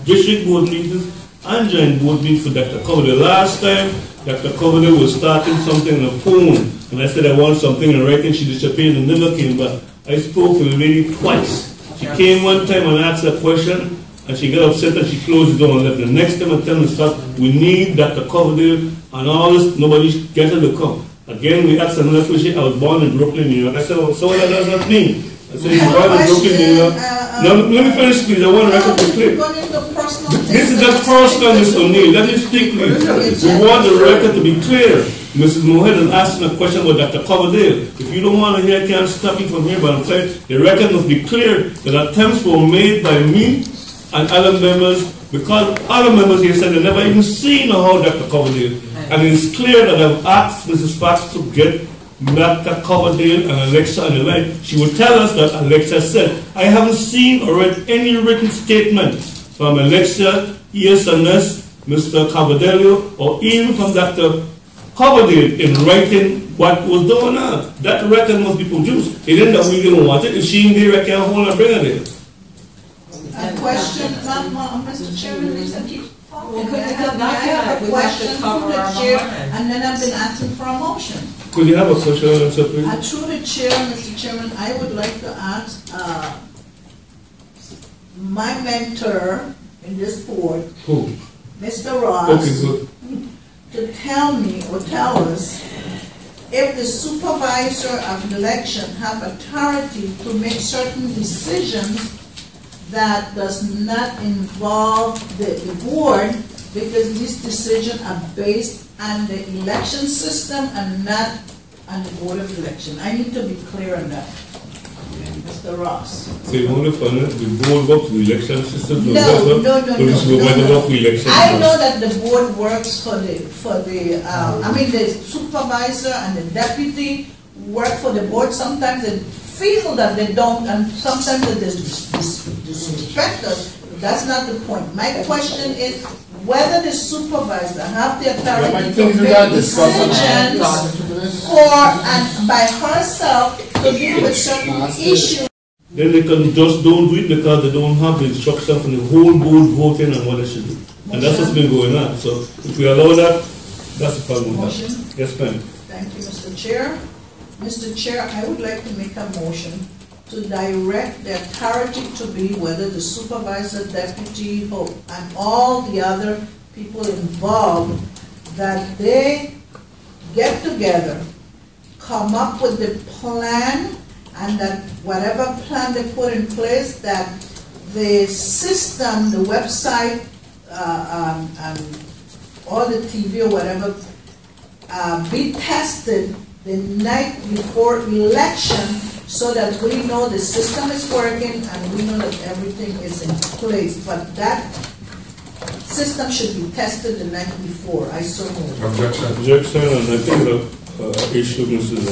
Speaker 1: district board meetings and joint board meetings for Dr. Coverdale. Last time, Dr. Coverdale was starting something in the phone, and I said I want something in writing, she disappeared and never came back. I spoke to the lady twice. She came one time and asked a question, and she got upset and she closed the door and left. The next time I tell her, stop, we need Dr. Coverdale and all this, nobody gets her to come. Again, we asked another question, I was born in Brooklyn, New York. I said, well, so what that does not mean? I said, you're born in Brooklyn, New York.
Speaker 4: Uh,
Speaker 1: No, let me finish, please, I want to record to clear.
Speaker 4: Going into personal
Speaker 1: This is
Speaker 4: things.
Speaker 1: not personal, Mr. O'Neill, let me speak, please. We want the record to be clear. Mrs. Mohammed is asking a question about Dr. Coverdale. If you don't want to hear, I can't stop you from here, but I'm saying the record must be clear that attempts were made by me and other members, because other members here said they never even seen or heard Dr. Coverdale. And it's clear that I've asked Mrs. Fawkes to get Dr. Coverdale and Alexa on the line. She will tell us that Alexa said, I haven't seen or read any written statement from Alexa, ES&S, Mr. Cavadillo, or even from Dr. Coverdale in writing what was going on. That record must be produced. It isn't that we didn't want it. If she ain't there, I can't hold and bring her there.
Speaker 4: A question, Ma- Ma- Mr. Chairman, listen, keep talking.
Speaker 8: Well, could
Speaker 4: I have-
Speaker 8: come
Speaker 4: I
Speaker 8: back to
Speaker 4: have a
Speaker 8: We have to
Speaker 4: question
Speaker 8: cover
Speaker 4: through the chair,
Speaker 8: behind.
Speaker 4: and then I've been asking for a motion.
Speaker 1: Could you have a question and answer, please?
Speaker 4: Uh, Through the chair, Mr. Chairman, I would like to ask, uh, my mentor in this board,
Speaker 1: Who?
Speaker 4: Mr. Ross.
Speaker 1: Okay, good.
Speaker 4: to tell me or tell us if the supervisor of election have authority to make certain decisions that does not involve the, the board, because these decisions are based on the election system and not on the board of election. I need to be clear on that. Mr. Ross.
Speaker 1: So you want to find the board works the election system? to
Speaker 4: No,
Speaker 1: work
Speaker 4: no,
Speaker 1: out,
Speaker 4: no, no, no, no.
Speaker 1: work the election?
Speaker 4: I know that the board works for the, for the, uh, I mean, the supervisor and the deputy work for the board. Sometimes they feel that they don't, and sometimes they dis- dis- disrespect us. That's not the point. My question is whether the supervisor have the authority to
Speaker 2: things
Speaker 4: make
Speaker 2: gotta discuss on
Speaker 4: decisions for, and by herself to deal with certain issues.
Speaker 1: Then they can just don't do it because they don't have the instruction from the whole board voting on what they should do. And that's what's been going on. So if we allow that, that's the problem with
Speaker 4: Motion?
Speaker 1: Yes, ma'am.
Speaker 4: Thank you, Mr. Chair. Mr. Chair, I would like to make a motion to direct the authority to be whether the supervisor, deputy, or- and all the other people involved, that they get together, come up with the plan, and that whatever plan they put in place, that the system, the website, uh, um, or the TV or whatever, uh, be tested the night before election so that we know the system is working and we know that everything is in place. But that system should be tested the night before. I so move.
Speaker 3: Objection.
Speaker 1: Objection, and I think the uh, issue, Mrs.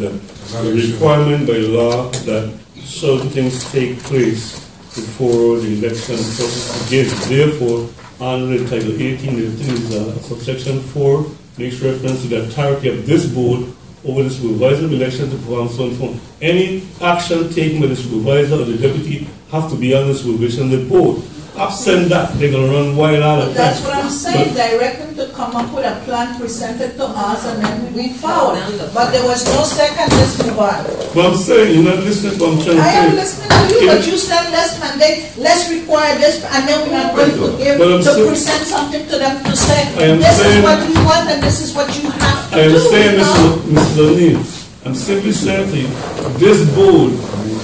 Speaker 1: That the requirement by law that certain things take place before the election process begins. Therefore, under Title 18, the thing is, uh, subsection 4 makes reference to the authority of this board over the supervisor of election to perform so and so. Any action taken by the supervisor or the deputy have to be under supervision of the board. Absent that, they're gonna run wild out of
Speaker 4: that's what I'm saying, direct them to come up with a plan presented to us and then we follow. But there was no second, let's move on.
Speaker 1: But I'm saying, you're not listening to what I'm trying to
Speaker 4: I
Speaker 1: say.
Speaker 4: am listening to you, but you said let's mandate, let's require this, and then we're not going to give, to
Speaker 1: saying-
Speaker 4: present something to them to say,
Speaker 1: I am
Speaker 4: this is what we want and this is what you have to
Speaker 1: I
Speaker 4: do.
Speaker 1: am saying,
Speaker 4: Mr. know?
Speaker 1: Mrs. O'Neill, I'm simply saying to you, this board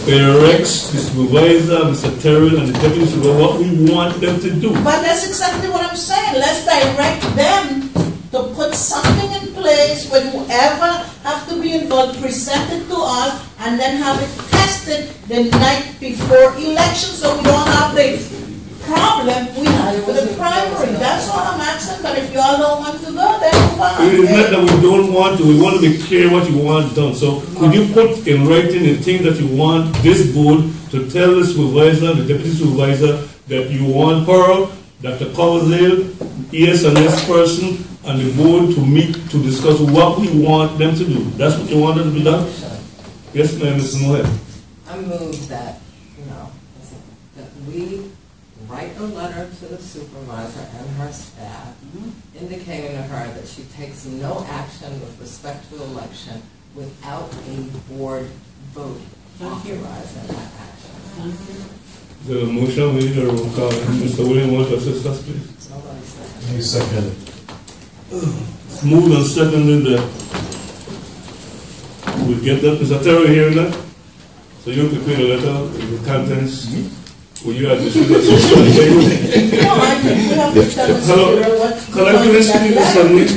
Speaker 1: directs the supervisor, Mr. Terrell, and the deputy supervisor what we want them to do.
Speaker 4: But that's exactly what I'm saying, let's direct them to put something in place with whoever have to be involved, present it to us, and then have it tested the night before election, so we don't have the problem we had with the primary. That's all I'm asking, but if you all don't want to go, then move on.
Speaker 1: It is not that we don't want to, we want to be clear what you want done. So could you put in writing the things that you want this board to tell the supervisor, the deputy supervisor, that you want her, Dr. Cowzell, ES&S person, and the board to meet to discuss what we want them to do. That's what you want them to be done? Yes, ma'am, Mrs. Mohammed.
Speaker 8: I move that, you know, that we write a letter to the supervisor and her staff indicating to her that she takes no action with respect to the election without a board vote authorizing that action.
Speaker 1: The motion, we need a roll call. Mr. William, want to assist us, please?
Speaker 8: Nobody said.
Speaker 9: You second.
Speaker 1: Moved and seconded that we get that, Mr. Terry hearing that? So you prepare a letter with the contents, will you administer that?
Speaker 4: No, I think we have to tell the
Speaker 1: Hello,
Speaker 4: supervisor what.
Speaker 1: Can I finish, please, Mr. Lee?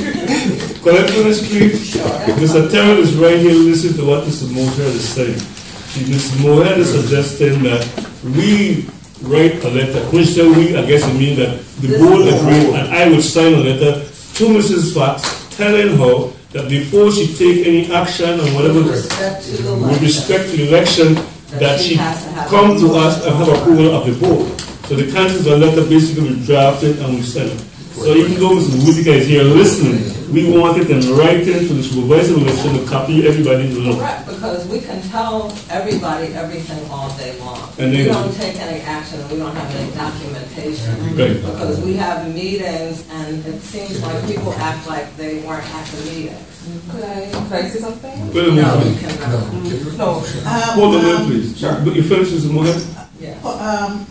Speaker 1: Can I finish, please? Mr. Terrell is right here, listen to what Mr. Moher is saying. Mr. Mrs. Moher is suggesting that we write a letter, when she say we, I guess it means that the
Speaker 8: This
Speaker 1: board
Speaker 8: is
Speaker 1: agreed, and I would sign a letter to Mrs. Fawkes, telling her that before she take any action on whatever,
Speaker 8: With respect to the
Speaker 1: with
Speaker 8: election.
Speaker 1: Respect that she
Speaker 8: has to have
Speaker 1: come to us and have approval of the board. So the council's of the letter basically we drafted and we sent it. So even though Mr. Whitaker is here listening, we want it in writing to the supervisor of election to copy everybody to know.
Speaker 8: Correct, because we can tell everybody everything all day long.
Speaker 1: And
Speaker 8: We
Speaker 1: they-
Speaker 8: don't take any action, and we don't have any documentation.
Speaker 1: Right.
Speaker 8: Because we have meetings, and it seems like people act like they weren't at the meeting.
Speaker 10: Could I, could I say something?
Speaker 1: Wait a
Speaker 8: No,
Speaker 1: minute.
Speaker 8: cannot.
Speaker 10: No.
Speaker 4: Um,
Speaker 1: Hold on
Speaker 4: um,
Speaker 1: please. But you finish, Mr. Mohammed?
Speaker 8: Yeah.
Speaker 4: Um,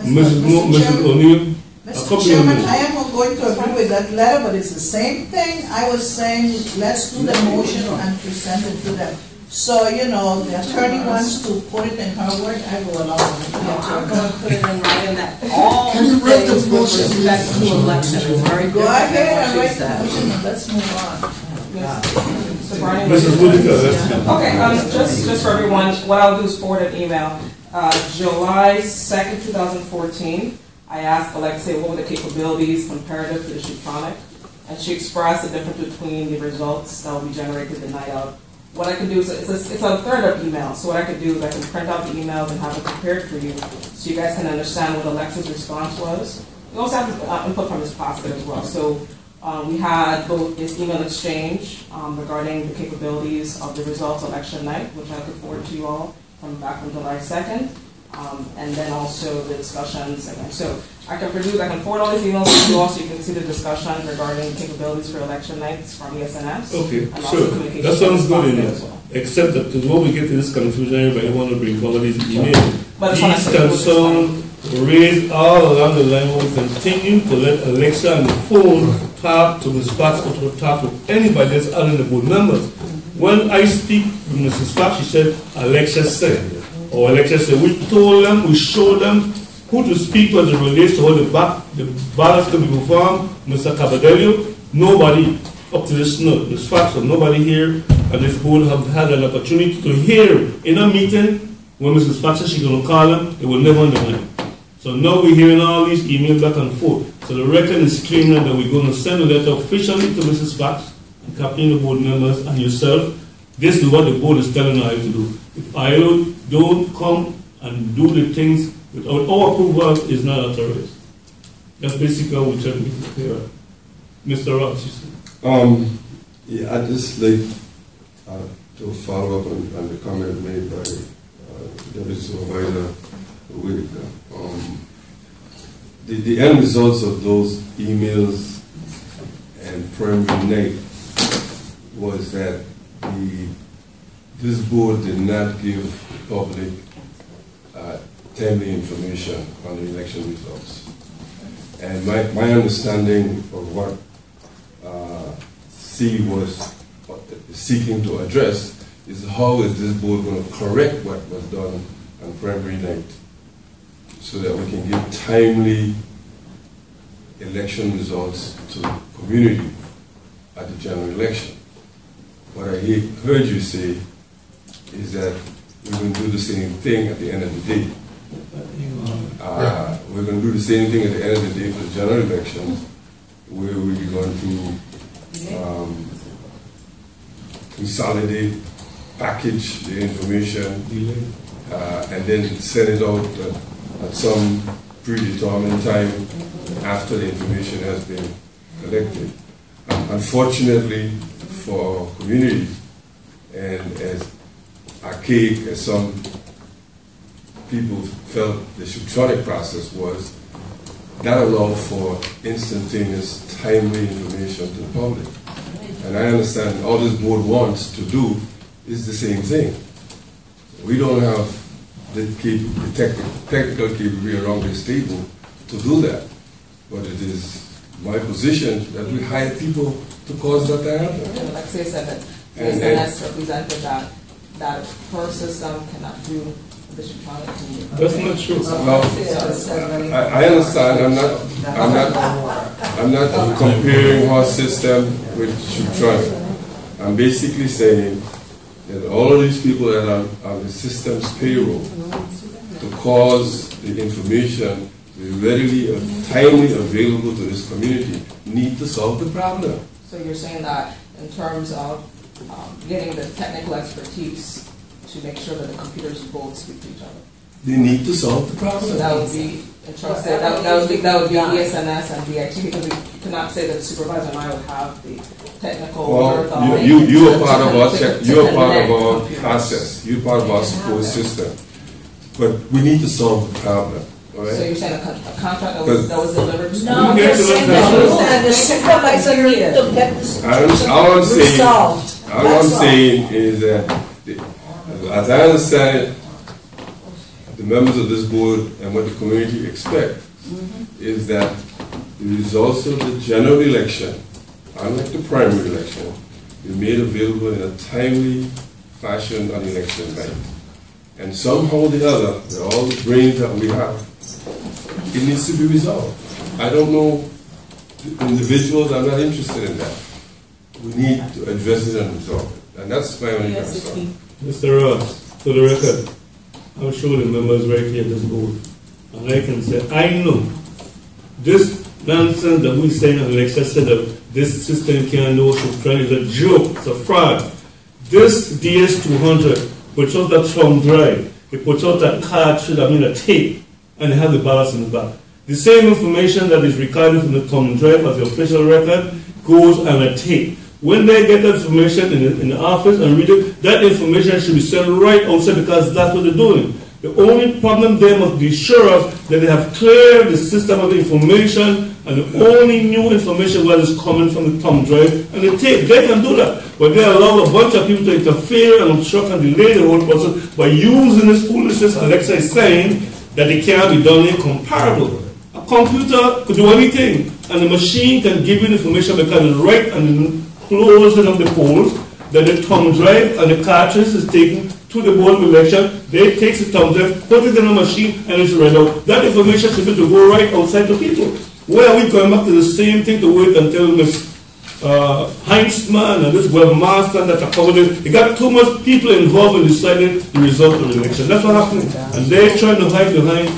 Speaker 1: Mrs.
Speaker 4: Mr.
Speaker 1: Mrs.
Speaker 4: Chairman,
Speaker 1: O'Neill?
Speaker 4: Mr. Chairman. I am not going to agree with that letter, but it's the same thing. I was saying, let's do the motion and present it to them. So, you know, the attorney wants to put it in her word, I go along with
Speaker 8: No, I'm going to put it in writing that all
Speaker 3: Can you read the motion,
Speaker 8: respect
Speaker 3: please?
Speaker 8: to election is
Speaker 4: Go ahead
Speaker 8: than
Speaker 4: and write
Speaker 8: she
Speaker 4: the motion and let's move on.
Speaker 10: Mr. Barney?
Speaker 1: Mrs. Whitaker, that's.
Speaker 10: Okay, um, just, just for everyone, what I'll do is forward an email. Uh, July second, two thousand fourteen, I asked Alexia what were the capabilities comparative to the Shutronic, and she expressed the difference between the results that will be generated the night of. What I can do is, it's a, it's a third of email, so what I can do is I can print out the emails and have it prepared for you, so you guys can understand what Alexia's response was. We also have uh, input from Ms. Plaskett as well, so, um, we had both this email exchange, um, regarding the capabilities of the results of election night, which I could forward to you all from back from July second. Um, and then also the discussions, and so I can produce, I can forward all these emails to you all, so you can see the discussion regarding capabilities for election nights from ES&S.
Speaker 1: Okay,
Speaker 10: And also
Speaker 1: sure. That sounds good enough.
Speaker 10: well.
Speaker 1: Except that before we get to this confusion, everybody want to bring all these emails.
Speaker 10: But it's not
Speaker 1: These concerns raised all along the line, we continue to let Alexa on the phone talk to Ms. Fawkes or to talk to anybody that's other than the board members. When I speak with Mrs. Fawkes, she said, Alexa said, or Alexa said, we told them, we showed them who to speak to as it relates to how the back, the ballots can be performed, Mr. Cabadello, nobody up to this note, Ms. Fawkes, or nobody here, at this board have had an opportunity to hear in a meeting when Mrs. Fawkes said she's gonna call them, they will never line. So now we're hearing all these emails back and forth. So the record is clean now that we're going to send a letter officially to Mrs. Fawkes, copying the board members and yourself. This is what the board is telling ILO to do. If I don't come and do the things without our approval, is not authorized. That's basically what we try to make it. Mr. Ross, you.
Speaker 6: Um, yeah, I'd just like uh, to follow up on, on the comment made by uh, Deputy Supervisor Whitaker. Um, the, the end results of those emails and primary night was that the, this board did not give public uh, timely information on the election results. And my, my understanding of what uh, C was seeking to address is how is this board going to correct what was done on primary night so that we can give timely election results to the community at the general election. What I he- heard you say is that we're going to do the same thing at the end of the day. Uh, We're going to do the same thing at the end of the day for the general election, where we're going to um, consolidate, package the information, uh, and then send it out at- at some predetermined time after the information has been collected. Unfortunately for our community, and as archaic as some people felt the Shouptronic process was, that allowed for instantaneous, timely information to the public. And I understand all this board wants to do is the same thing. We don't have the cap- the technical, technical capability around this table to do that. But it is my position that we hire people to cause that to happen.
Speaker 10: And Like I said, that
Speaker 6: And-
Speaker 10: ES&S represented that, that her system cannot do Bishop Trotter can.
Speaker 1: That's not true.
Speaker 6: Well, uh, I, I understand, I'm not, I'm not, I'm not comparing our system with Shouptronic. I'm basically saying that all of these people that are on the system's payroll to cause the information to be readily and timely available to this community need to solve the problem.
Speaker 10: So you're saying that in terms of um, getting the technical expertise to make sure that the computers both speak to each other?
Speaker 6: They need to solve the
Speaker 10: So
Speaker 6: problem.
Speaker 10: that would be entrusted, that that would be, that would be ES&S and DIT, because we cannot say that the supervisor and I would have the technical wherewithal.
Speaker 6: Well, you, you, you are part of our,
Speaker 10: to-
Speaker 6: tech-
Speaker 10: to
Speaker 6: you are part of our
Speaker 10: computers.
Speaker 6: process, you're part of our support system. But we need to solve the problem, all
Speaker 10: So you're saying a con- a contract that was, that was delivered to?
Speaker 4: No,
Speaker 1: You
Speaker 4: you're saying that
Speaker 1: at-
Speaker 4: you and the supervisor need to get the
Speaker 6: I don't-
Speaker 4: situation
Speaker 6: all I'm saying-
Speaker 4: resolved.
Speaker 6: All I'm
Speaker 4: That's all.
Speaker 6: saying is that, as I understand it, the members of this board and what the community expect mm-hmm. is that the results of the general election, unlike the primary election, be made available in a timely fashion on election night. And somehow or the other, with all the brains that we have, it needs to be resolved. I don't know the individuals, I'm not interested in that. We need to address it and resolve it. And that's my only concern.
Speaker 1: Mr. Ross, for the record, I'm sure the members right here at this board, and I can say, I know this nonsense that we saying on election said that this system can't do trying is a joke, it's a fraud. This DS two hundred puts out that thumb drive, it puts out that cartridge, I mean a tape, and it has the balance in the back. The same information that is recorded from the thumb drive as the official record goes on a tape. When they get that information in the, in the office and read it, that information should be sent right outside because that's what they're doing. The only problem they must be sure of that they have cleared the system of the information and the only new information what is coming from the thumb drive and the tape. They can do that. But they allow a bunch of people to interfere and obstruct and delay the whole process by using this foolishness Alexa is saying that it can't be done in incomparable. A computer could do anything, and the machine can give you information because it's right and closing of the polls that the thumb drive and the cartridge is taken to the board of election. They take the thumb drive, put it in a machine, and it's read out. That information should be to go right outside to people. Where are we going back to the same thing to wait until Ms. Uh, Heinzman and this webmaster that are covered it? You got too much people involved in deciding the result of the election. That's what happened. And they're trying to hide behind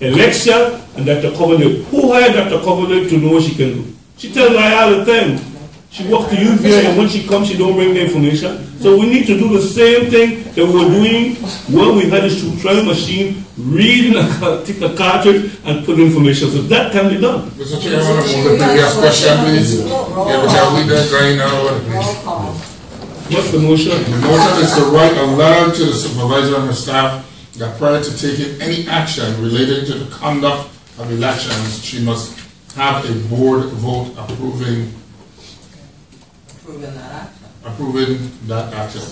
Speaker 1: election and Dr. Covenant. Who hired Dr. Covenant to know what she can do? She tells me all the time. She walks to UVA and when she comes, she don't bring the information. So we need to do the same thing that we were doing when we had a shoe machine, reading a, take a cartridge and put information. So that can be done.
Speaker 3: Mr. Chairman, I move the previous question, please. Yeah, because we done going now, please.
Speaker 1: What's the motion?
Speaker 3: The motion is to write a letter to the supervisor and her staff that prior to taking any action relating to the conduct of elections, she must have a board vote approving,
Speaker 8: Approving that action.
Speaker 3: approving that action.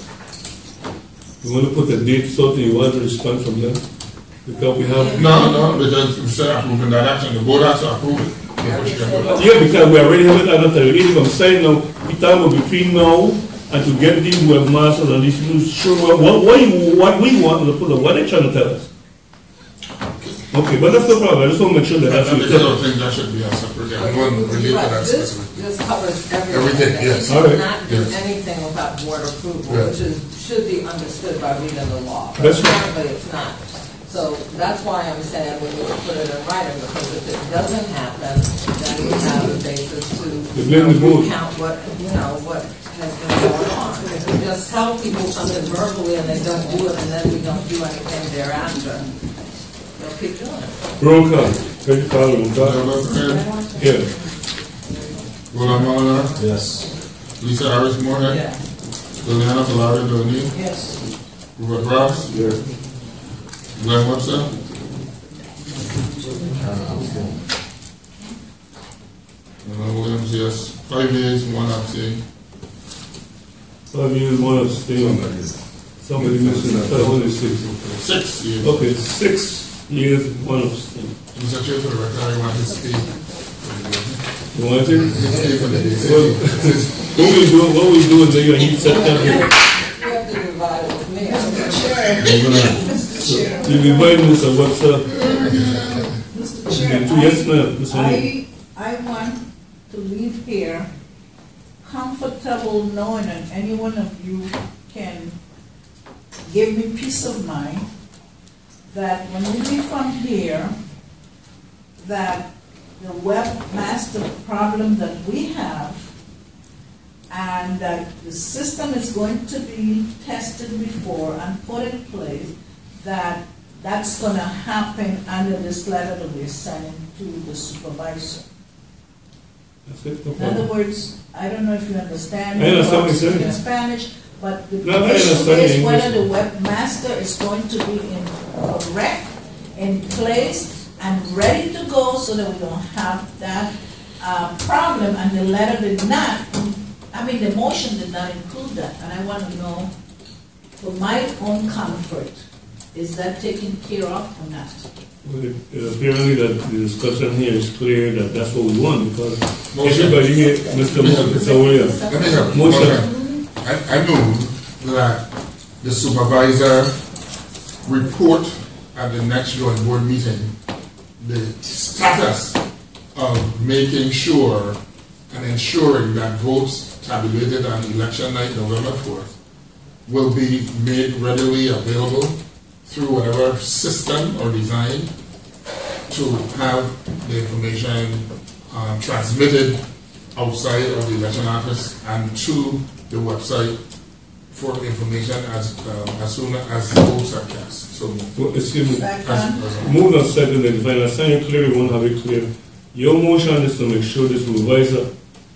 Speaker 1: You want to put a date so that you want to respond from them? Because we have,
Speaker 3: No, no, because we said approving that action, the board has to approve it. before she can vote.
Speaker 1: yeah, because we already have it under the meeting. I'm saying now, we talk about between now and to get these webmasters and these people sure what, what, what you- what we want to put, what they trying to tell us. Okay, but that's no problem. I just want to make sure that that's
Speaker 3: And
Speaker 1: what
Speaker 3: because I think that should be a separate, yeah, one related to
Speaker 8: Right,
Speaker 3: that
Speaker 8: This,
Speaker 3: specifically.
Speaker 8: this covers everything.
Speaker 3: Everything, yes.
Speaker 8: You
Speaker 1: All right.
Speaker 8: cannot do
Speaker 3: Yes.
Speaker 8: anything without board approval,
Speaker 3: Yeah.
Speaker 8: which is, should be understood by reading the law. But
Speaker 1: That's right.
Speaker 8: Apparently, it's not. So that's why I'm saying we need to put it in writing, because if it doesn't happen, then we have a basis to
Speaker 1: To blame the board.
Speaker 8: recount what, you know, what has been going on. If we just tell people something verbally and they don't do it, and then we don't do anything thereafter, they'll keep doing it.
Speaker 1: Roll call. Credit card, roll call.
Speaker 3: Reverend
Speaker 1: Yeah.
Speaker 3: Roland Moolenaar,
Speaker 9: Yes.
Speaker 3: Lisa Harris Moore,
Speaker 8: Yeah.
Speaker 3: Liliana Belardo Denis,
Speaker 4: Yes.
Speaker 3: Rupert Ross,
Speaker 6: Yes.
Speaker 3: Glenn Webster, Ronald Williams, yes. Five years, one abstain.
Speaker 1: Five years, one abstain. Somebody missing, I thought only six.
Speaker 3: Six years.
Speaker 1: Okay, six years, one abstain.
Speaker 3: Mr. Chair, for the record, I want to speak.
Speaker 1: You want it?
Speaker 3: Stay for the day.
Speaker 1: What we do, what we do is that you need set them uh, here.
Speaker 8: You have to divide with me.
Speaker 4: Mr. Chair,
Speaker 1: You divide Mr. Webster.
Speaker 4: Mr. Chair,
Speaker 1: into- Yes, ma'am, Ms. O'Neill.
Speaker 4: I, I want to leave here comfortable knowing that any one of you can give me peace of mind that when we leave from here, that the webmaster problem that we have and that the system is going to be tested before and put in place, that that's gonna happen under this letter that we're sending to the supervisor.
Speaker 1: That's it, no
Speaker 4: In other words, I don't know if you understand.
Speaker 1: I understand what
Speaker 4: or
Speaker 1: you're saying.
Speaker 4: in Spanish, but the
Speaker 1: No, I
Speaker 4: issue is whether the webmaster is going to be in correct, in place, and ready to go so that we don't have that, uh, problem, and the letter did not, I mean, the motion did not include that, and I want to know, for my own comfort, is that taken care of or not?
Speaker 1: Well, it- Apparently that the discussion here is clear that that's what we want because
Speaker 3: Motion.
Speaker 1: everybody here, Mr. Mo- Mr. Williams.
Speaker 3: Let me have,
Speaker 1: Motion.
Speaker 3: motion. I, I that the supervisor report at the next joint board meeting the status of making sure and ensuring that votes tabulated on election night, November fourth, will be made readily available through whatever system or design to have the information um, transmitted outside of the election office and to the website for information as, um, as soon as the votes are cast. So,
Speaker 1: Well, Excuse me,
Speaker 3: as,
Speaker 4: Second,
Speaker 3: as,
Speaker 1: move on second, and if I understand you clearly, we want to have it clear. Your motion is to make sure this supervisor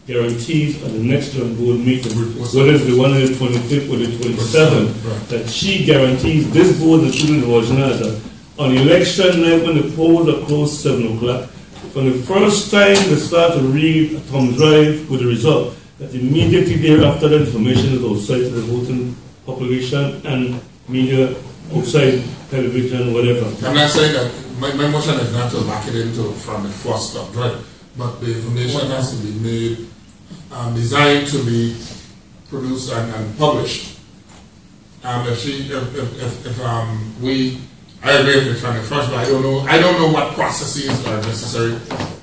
Speaker 1: guarantees at the next joint board meeting, whether it's the one on the twenty-fifth or the twenty-seventh,
Speaker 3: Right.
Speaker 1: that she guarantees this board, including the organizer, on election night when the polls are closed seven o'clock, from the first time they start to read a thumb drive with the result, that immediately thereafter the information is outside to the voting population and media outside television, or whatever.
Speaker 3: I'm not saying that, my, my motion is not to lock it into from the first stop, right? But the information has to be made, um, designed to be produced and, and published. Um, if she, if, if, if, if, um, we, I agree with the first, but I don't know, I don't know what processes are necessary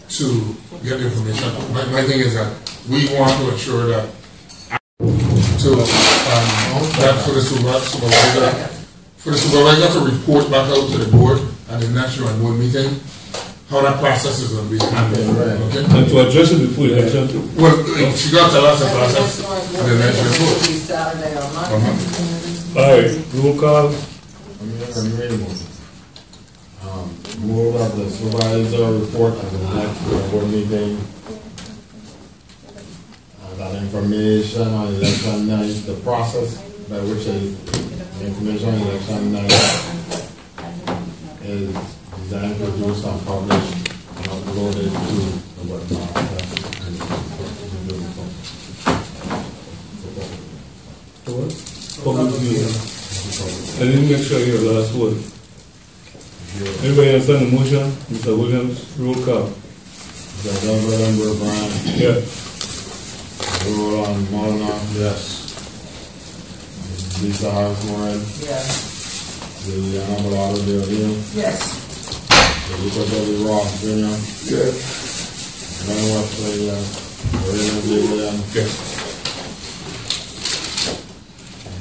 Speaker 3: to get the information. My, my thing is that we want to ensure that to, um, that for the super- supervisor, for the supervisor to report back out to the board at the next joint board meeting, how that process is gonna be handled,
Speaker 2: Right.
Speaker 3: okay?
Speaker 1: And to address it before election, too.
Speaker 3: Well, she got to tell us the process at the next joint board.
Speaker 8: Saturday or Monday.
Speaker 3: Uh-huh.
Speaker 1: All right, roll call.
Speaker 2: I'm here, I'm ready, motion. Um, move that the supervisor report at the next board meeting. That information on election night, the process by which the information on election night is designed, produced, and published, and uploaded to the webmaster.
Speaker 1: Public view. I didn't make sure your last word. Everybody understand the motion? Mr. Williams, roll call.
Speaker 2: The Reverend Brown,
Speaker 1: Yeah.
Speaker 2: Roland Moolenaar. Yes. Lisa House Moran,
Speaker 8: Yes.
Speaker 2: Liliana Malado de O'Neill,
Speaker 4: Yes.
Speaker 2: Lucas W. Ross Jr.,
Speaker 3: Yes.
Speaker 2: Glenn Wesley, yes. Raymond J. Williams,
Speaker 3: Yes.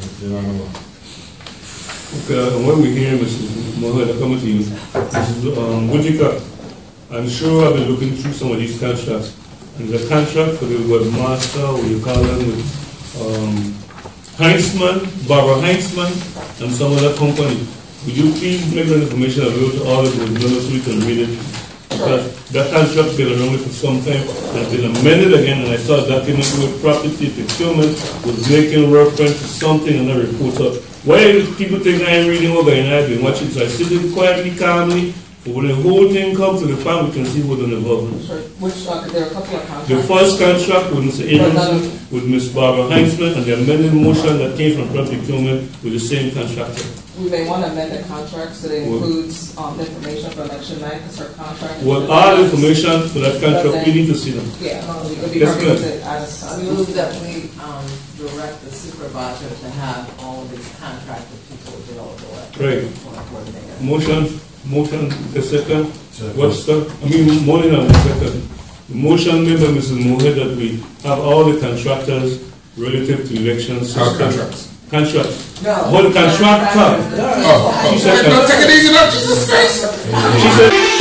Speaker 2: It's unanimous.
Speaker 1: Okay, and what we hear, Mrs. Mohammed, I'm coming to you. Mrs. Um, Whitaker, I'm sure I've been looking through some of these contracts. And the contract for the webmaster, what you call them, with, um, Heinzman, Barbara Heinzman, and some other company. Would you please make that information available to all of the members so we can read it? Because that contract been around for some time, it's been amended again, and I saw a document with property procurement was making reference to something in the report. So why do people think I am reading over and I've been watching? So I sit quietly, calmly, when the whole thing comes to the farm, we can see what the involvement.
Speaker 10: Sure. Which, uh, there are a couple of contracts.
Speaker 1: The first contract with Mr. Abramson, with Ms. Barbara Heinzman, and the amended motion that came from property procurement with the same contractor.
Speaker 10: We may want to amend the contract so that it
Speaker 1: Well-
Speaker 10: includes, um, information for election night, because her contract.
Speaker 1: Well, all information for that contract, we need to see them.
Speaker 10: Yeah, it would be
Speaker 1: Yes,
Speaker 10: perfect
Speaker 1: ma'am.
Speaker 10: to add a-
Speaker 8: I move that we, um, direct the supervisor to have all of these contracted people available at.
Speaker 1: Right.
Speaker 8: point where.
Speaker 1: Motion, motion, the second,
Speaker 9: Second.
Speaker 1: Webster, I mean, morning and the second. The Motion made by Mrs. Mohammed that we have all the contractors relative to elections.
Speaker 3: Our contracts.
Speaker 1: Contracts.
Speaker 8: No.
Speaker 1: All the contractor.
Speaker 3: Oh,
Speaker 1: She
Speaker 3: oh,
Speaker 1: said
Speaker 3: no, take it easy now, Jesus Christ.
Speaker 1: She said,